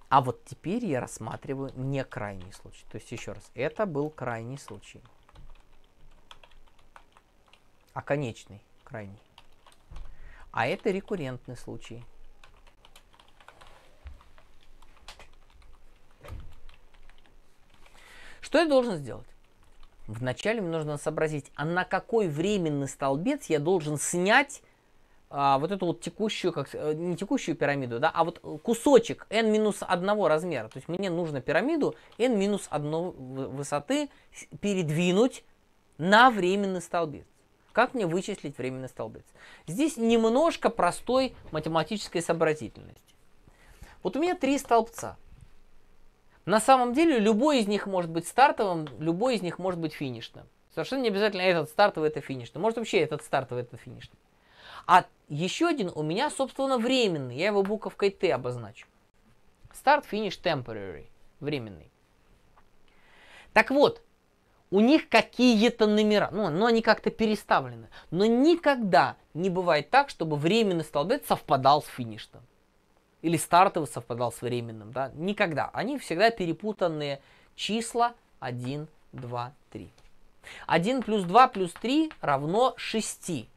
A: А вот теперь я рассматриваю не крайний случай. То есть еще раз, это был крайний случай. А конечный крайний. А это рекуррентный случай. Что я должен сделать? Вначале мне нужно сообразить, а на какой временный столбец я должен снять а, вот эту вот текущую, как, э, не текущую пирамиду, да, а вот кусочек n минус одного размера. То есть мне нужно пирамиду n минус одной высоты передвинуть на временный столбец. Как мне вычислить временный столбец? Здесь немножко простой математической сообразительности. Вот у меня три столбца. На самом деле любой из них может быть стартовым, любой из них может быть финишным. Совершенно не обязательно этот стартовый, это финишный. Может вообще этот стартовый, это финишный. А еще один у меня, собственно, временный. Я его буковкой Т обозначу. Start, finish, temporary. Временный. Так вот, у них какие-то номера, ну, но они как-то переставлены. Но никогда не бывает так, чтобы временный столбец совпадал с финишным. Или стартовый совпадал с временным, да? Никогда. Они всегда перепутанные числа 1, 2, 3. 1 плюс 2 плюс 3 равно 6.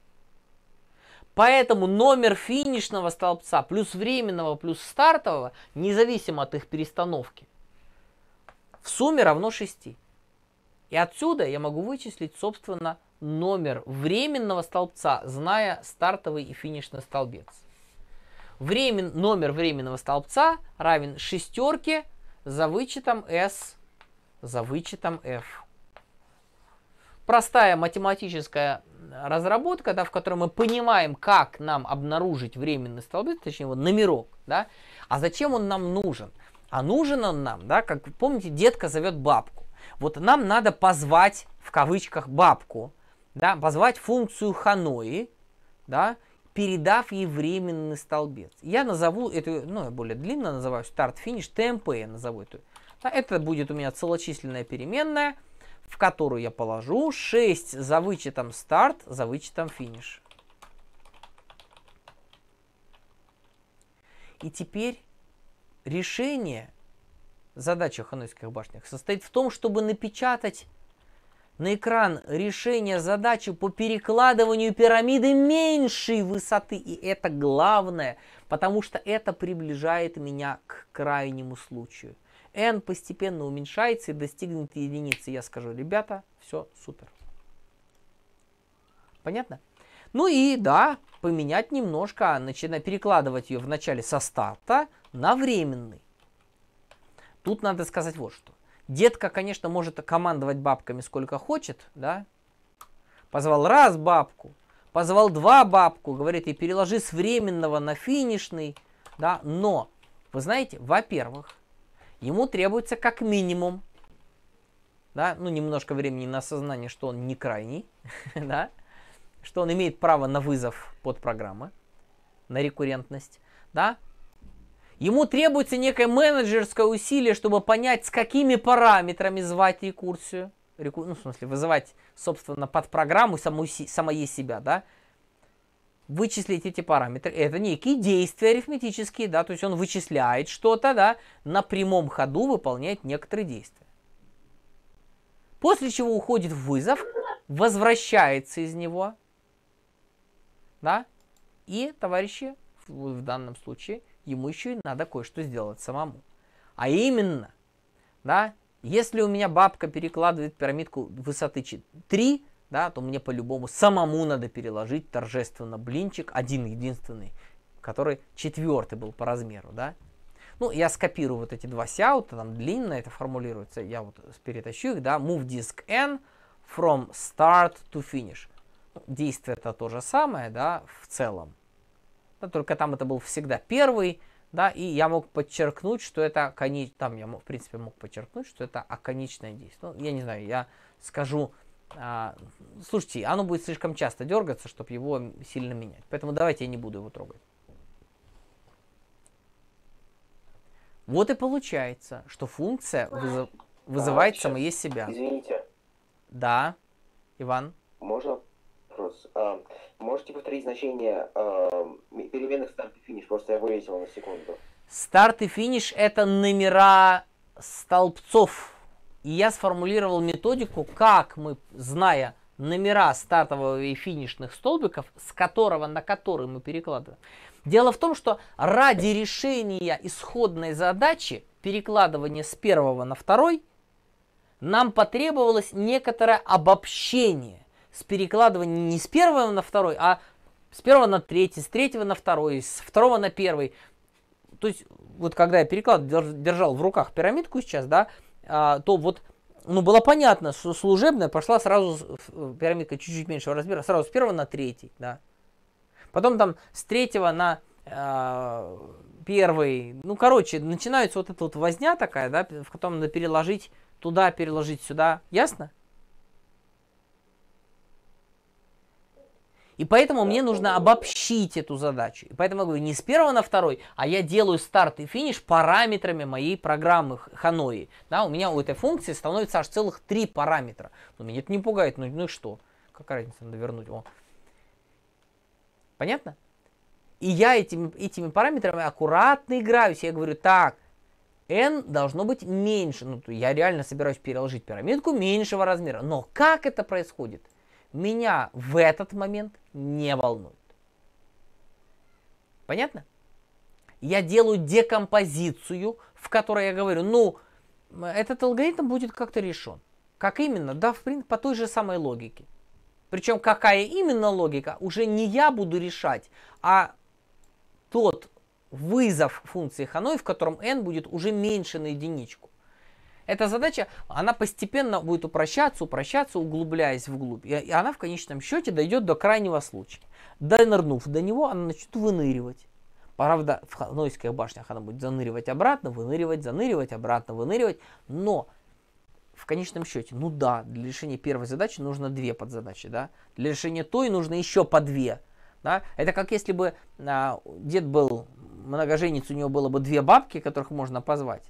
A: Поэтому номер финишного столбца плюс временного плюс стартового, независимо от их перестановки, в сумме равно 6. И отсюда я могу вычислить, собственно, номер временного столбца, зная стартовый и финишный столбец. Времен, номер временного столбца равен шестерке за вычетом s за вычетом f. Простая математическая разработка, да, в которой мы понимаем, как нам обнаружить временный столбец, точнее его номерок, да, а зачем он нам нужен? А нужен он нам, да, как помните, детка зовет бабку. Вот нам надо позвать, в кавычках, бабку, да, позвать функцию ханои, да, передав ей временный столбец. Я назову эту, ну, я более длинно называю, старт-финиш, ТМП я назову эту. Да, это будет у меня целочисленная переменная, в которую я положу 6 за вычетом старт, за вычетом финиш. И теперь решение задачи в ханойских башнях состоит в том, чтобы напечатать на экран решение задачи по перекладыванию пирамиды меньшей высоты. И это главное, потому что это приближает меня к крайнему случаю – n постепенно уменьшается и достигнет единицы. Я скажу, ребята, все супер. Понятно? Ну и да, поменять немножко, начинать перекладывать ее вначале со старта на временный. Тут надо сказать вот что. Детка, конечно, может командовать бабками сколько хочет, да. Позвал раз бабку, позвал два бабку, говорит, и переложи с временного на финишный, да. Но, вы знаете, во-первых, ему требуется как минимум, да, ну, немножко времени на осознание, что он не крайний, да, что он имеет право на вызов под программы, на рекуррентность, да. Ему требуется некое менеджерское усилие, чтобы понять, с какими параметрами звать рекурсию, реку, ну, в смысле, вызывать, собственно, под программу саму, самое себя, да, вычислить эти параметры. Это некие действия арифметические, да, то есть он вычисляет что-то, да, на прямом ходу выполняет некоторые действия. После чего уходит в вызов, возвращается из него, да, и, товарищи, в данном случае, ему еще и надо кое-что сделать самому. А именно, да, если у меня бабка перекладывает пирамидку высоты 3, да, то мне по-любому самому надо переложить торжественно блинчик, один единственный, который четвертый был по размеру, да. Ну, я скопирую вот эти два сяута, там длинно это формулируется, я вот перетащу их, да, move disk n from start to finish. Действие это то же самое, да, в целом. Да, только там это был всегда первый, да, и я мог подчеркнуть, что это конеч... там я, в принципе, мог подчеркнуть, что это оконечное действие. Ну, я не знаю, я скажу а, слушайте, оно будет слишком часто дергаться, чтобы его сильно менять. Поэтому давайте я не буду его трогать. Вот и получается, что функция вызов- вызывает
B: сейчас.
A: самое себя.
B: Извините,
A: Да, Иван.
B: можно вопрос? А, можете повторить значение а, переменных старт и финиш? Просто я вылетел на секунду.
A: Старт и финиш это номера столбцов. И я сформулировал методику, как мы, зная номера стартового и финишных столбиков, с которого на который мы перекладываем. Дело в том, что ради решения исходной задачи, перекладывания с первого на второй, нам потребовалось некоторое обобщение с перекладыванием не с первого на второй, а с первого на третий, с третьего на второй, с второго на первый. То есть, вот когда я перекладывал, держ- держал в руках пирамидку сейчас, да, а, то вот, ну, было понятно, что служебная пошла сразу, в- пирамидка чуть-чуть меньшего размера, сразу с первого на третий, да. Потом там с третьего на а, первый, ну, короче, начинается вот эта вот возня такая, да, в котором надо переложить туда, переложить сюда, ясно? И поэтому мне нужно обобщить эту задачу. И поэтому я говорю, не с первого на второй, а я делаю старт и финиш параметрами моей программы Ханои. Да, у меня у этой функции становится аж целых три параметра. Но меня это не пугает, ну, ну и что? Какая разница, надо вернуть. О. Понятно? И я этими, этими параметрами аккуратно играюсь. Я говорю, так, n должно быть меньше. Ну, я реально собираюсь переложить пирамидку меньшего размера. Но как это происходит? Меня в этот момент не волнует. Понятно? Я делаю декомпозицию, в которой я говорю, ну, этот алгоритм будет как-то решен. Как именно? Да, в принципе, по той же самой логике. Причем какая именно логика, уже не я буду решать, а тот вызов функции Ханой, в котором n будет уже меньше на единичку. Эта задача, она постепенно будет упрощаться, упрощаться, углубляясь вглубь. И, она в конечном счете дойдет до крайнего случая. Донырнув до него, она начнет выныривать. Правда, в ханойских башнях она будет заныривать обратно, выныривать, заныривать, обратно, выныривать. Но в конечном счете, ну да, для решения первой задачи нужно две подзадачи, да. Для решения той нужно еще по две. Да? Это как если бы а, дед был многоженец, у него было бы две бабки, которых можно позвать.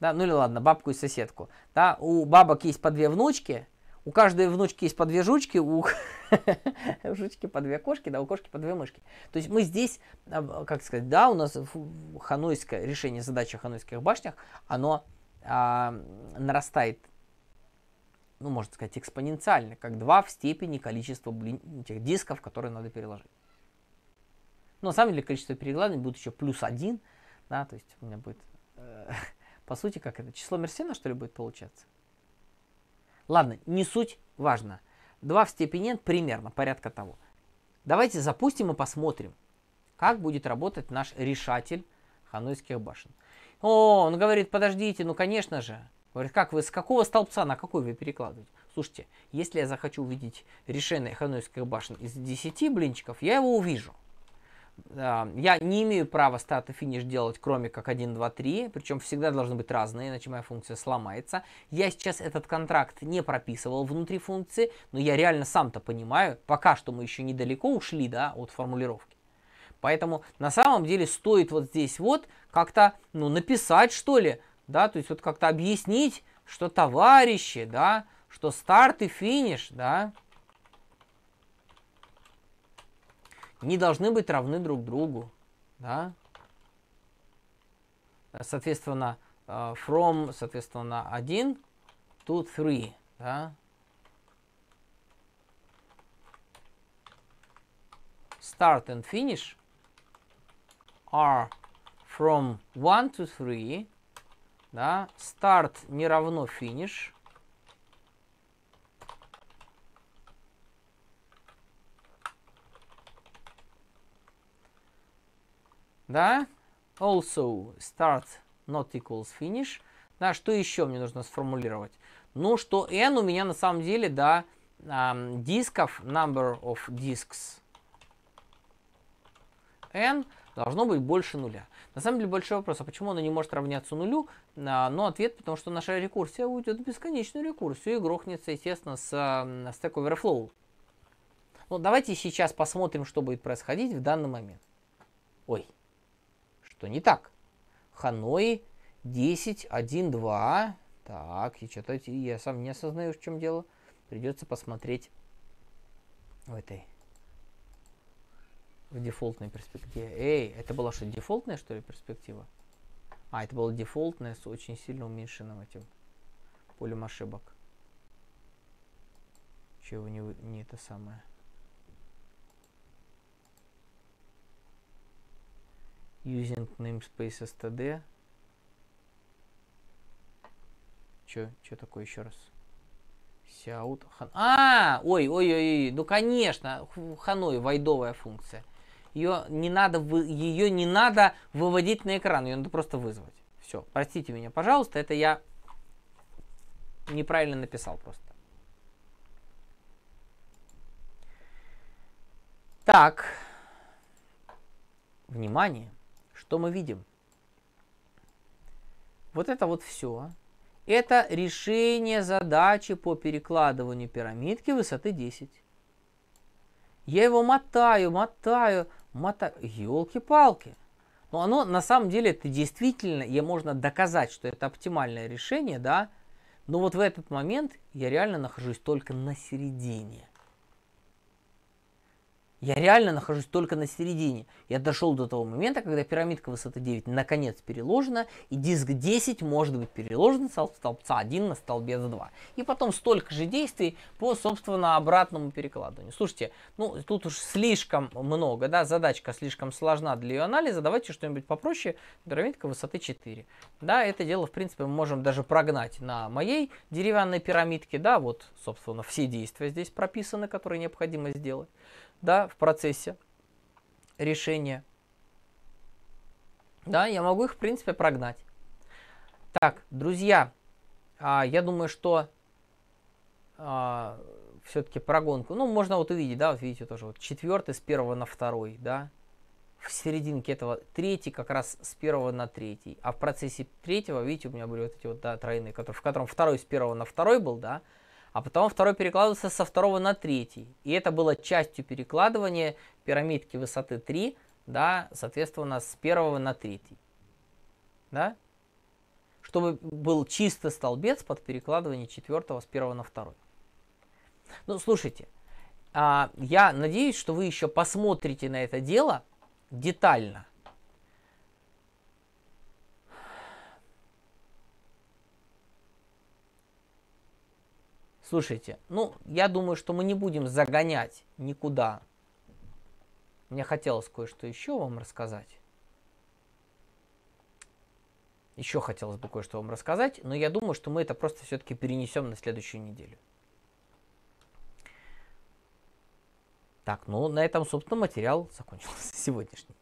A: Да, ну или ладно, бабку и соседку. Да, у бабок есть по две внучки, у каждой внучки есть по две жучки, у жучки по две кошки, да, у кошки по две мышки. То есть мы здесь, а, как сказать, да, у нас ханойское решение задачи в ханойских башнях, оно а, нарастает, ну, можно сказать, экспоненциально, как 2 в степени количества блин, этих дисков, которые надо переложить. Но на самом деле количество перекладываний будет еще плюс 1, да, то есть у меня будет, э, по сути, как это, число Мерсена, что ли, будет получаться? Ладно, не суть, важно. 2 в степени n примерно, порядка того. Давайте запустим и посмотрим, как будет работать наш решатель ханойских башен. О, он говорит, подождите, ну конечно же. Говорит, как вы, с какого столбца на какой вы перекладываете? Слушайте, если я захочу увидеть решение ханойских башен из 10 блинчиков, я его увижу. Я не имею права старт и финиш делать, кроме как 1, 2, 3. Причем всегда должны быть разные, иначе моя функция сломается. Я сейчас этот контракт не прописывал внутри функции, но я реально сам-то понимаю, пока что мы еще недалеко ушли да, от формулировки. Поэтому на самом деле стоит вот здесь вот как-то ну, написать, что ли, да, то есть вот как-то объяснить, что товарищи, да, что старт и финиш, да, не должны быть равны друг другу, да. Соответственно, э, from, соответственно, 1 to 3, да. Start and finish are from 1 to 3, да. Start не равно finish. Да, also start not equals finish, да, что еще мне нужно сформулировать? Ну, что n у меня на самом деле, да, ам, дисков, number of disks n должно быть больше нуля. На самом деле большой вопрос, а почему оно не может равняться нулю? А, ну, ответ, потому что наша рекурсия уйдет в бесконечную рекурсию и грохнется, естественно, с а, Stack Overflow. Ну, давайте сейчас посмотрим, что будет происходить в данный момент. Ой, что не так. Ханой 10, 1, 2. Так, и что-то я сам не осознаю, в чем дело. Придется посмотреть в этой в дефолтной перспективе. Эй, это была что, дефолтная, что ли, перспектива? А, это была дефолтная с очень сильно уменьшенным этим полем ошибок. Чего не, не это самое. Using namespace std. Че, че такое еще раз? Сяут. Хан... А, ой, ой, ой, ну конечно, ханой вайдовая функция. Ее не надо, ее не надо выводить на экран, ее надо просто вызвать. Все, простите меня, пожалуйста, это я неправильно написал просто. Так, внимание, что мы видим? Вот это вот все. Это решение задачи по перекладыванию пирамидки высоты 10. Я его мотаю, мотаю, мотаю. Елки-палки. Но оно на самом деле это действительно, и можно доказать, что это оптимальное решение, да. Но вот в этот момент я реально нахожусь только на середине. Я реально нахожусь только на середине. Я дошел до того момента, когда пирамидка высоты 9 наконец переложена, и диск 10 может быть переложен с столбца 1 на столбец 2. И потом столько же действий по, собственно, обратному перекладыванию. Слушайте, ну тут уж слишком много, да, задачка слишком сложна для ее анализа. Давайте что-нибудь попроще. Пирамидка высоты 4. Да, это дело, в принципе, мы можем даже прогнать на моей деревянной пирамидке. Да, вот, собственно, все действия здесь прописаны, которые необходимо сделать да, в процессе решения. Да, я могу их, в принципе, прогнать. Так, друзья, а, я думаю, что а, все-таки прогонку, ну, можно вот увидеть, да, вот видите тоже, вот четвертый с первого на второй, да, в серединке этого третий как раз с первого на третий, а в процессе третьего, видите, у меня были вот эти вот, да, тройные, которые, в котором второй с первого на второй был, да, а потом второй перекладывался со второго на третий. И это было частью перекладывания пирамидки высоты 3, да, соответственно, с первого на третий. Да? Чтобы был чисто столбец под перекладывание четвертого с первого на второй. Ну, слушайте, а, я надеюсь, что вы еще посмотрите на это дело детально – Слушайте, ну, я думаю, что мы не будем загонять никуда. Мне хотелось кое-что еще вам рассказать. Еще хотелось бы кое-что вам рассказать, но я думаю, что мы это просто все-таки перенесем на следующую неделю. Так, ну на этом, собственно, материал закончился сегодняшний.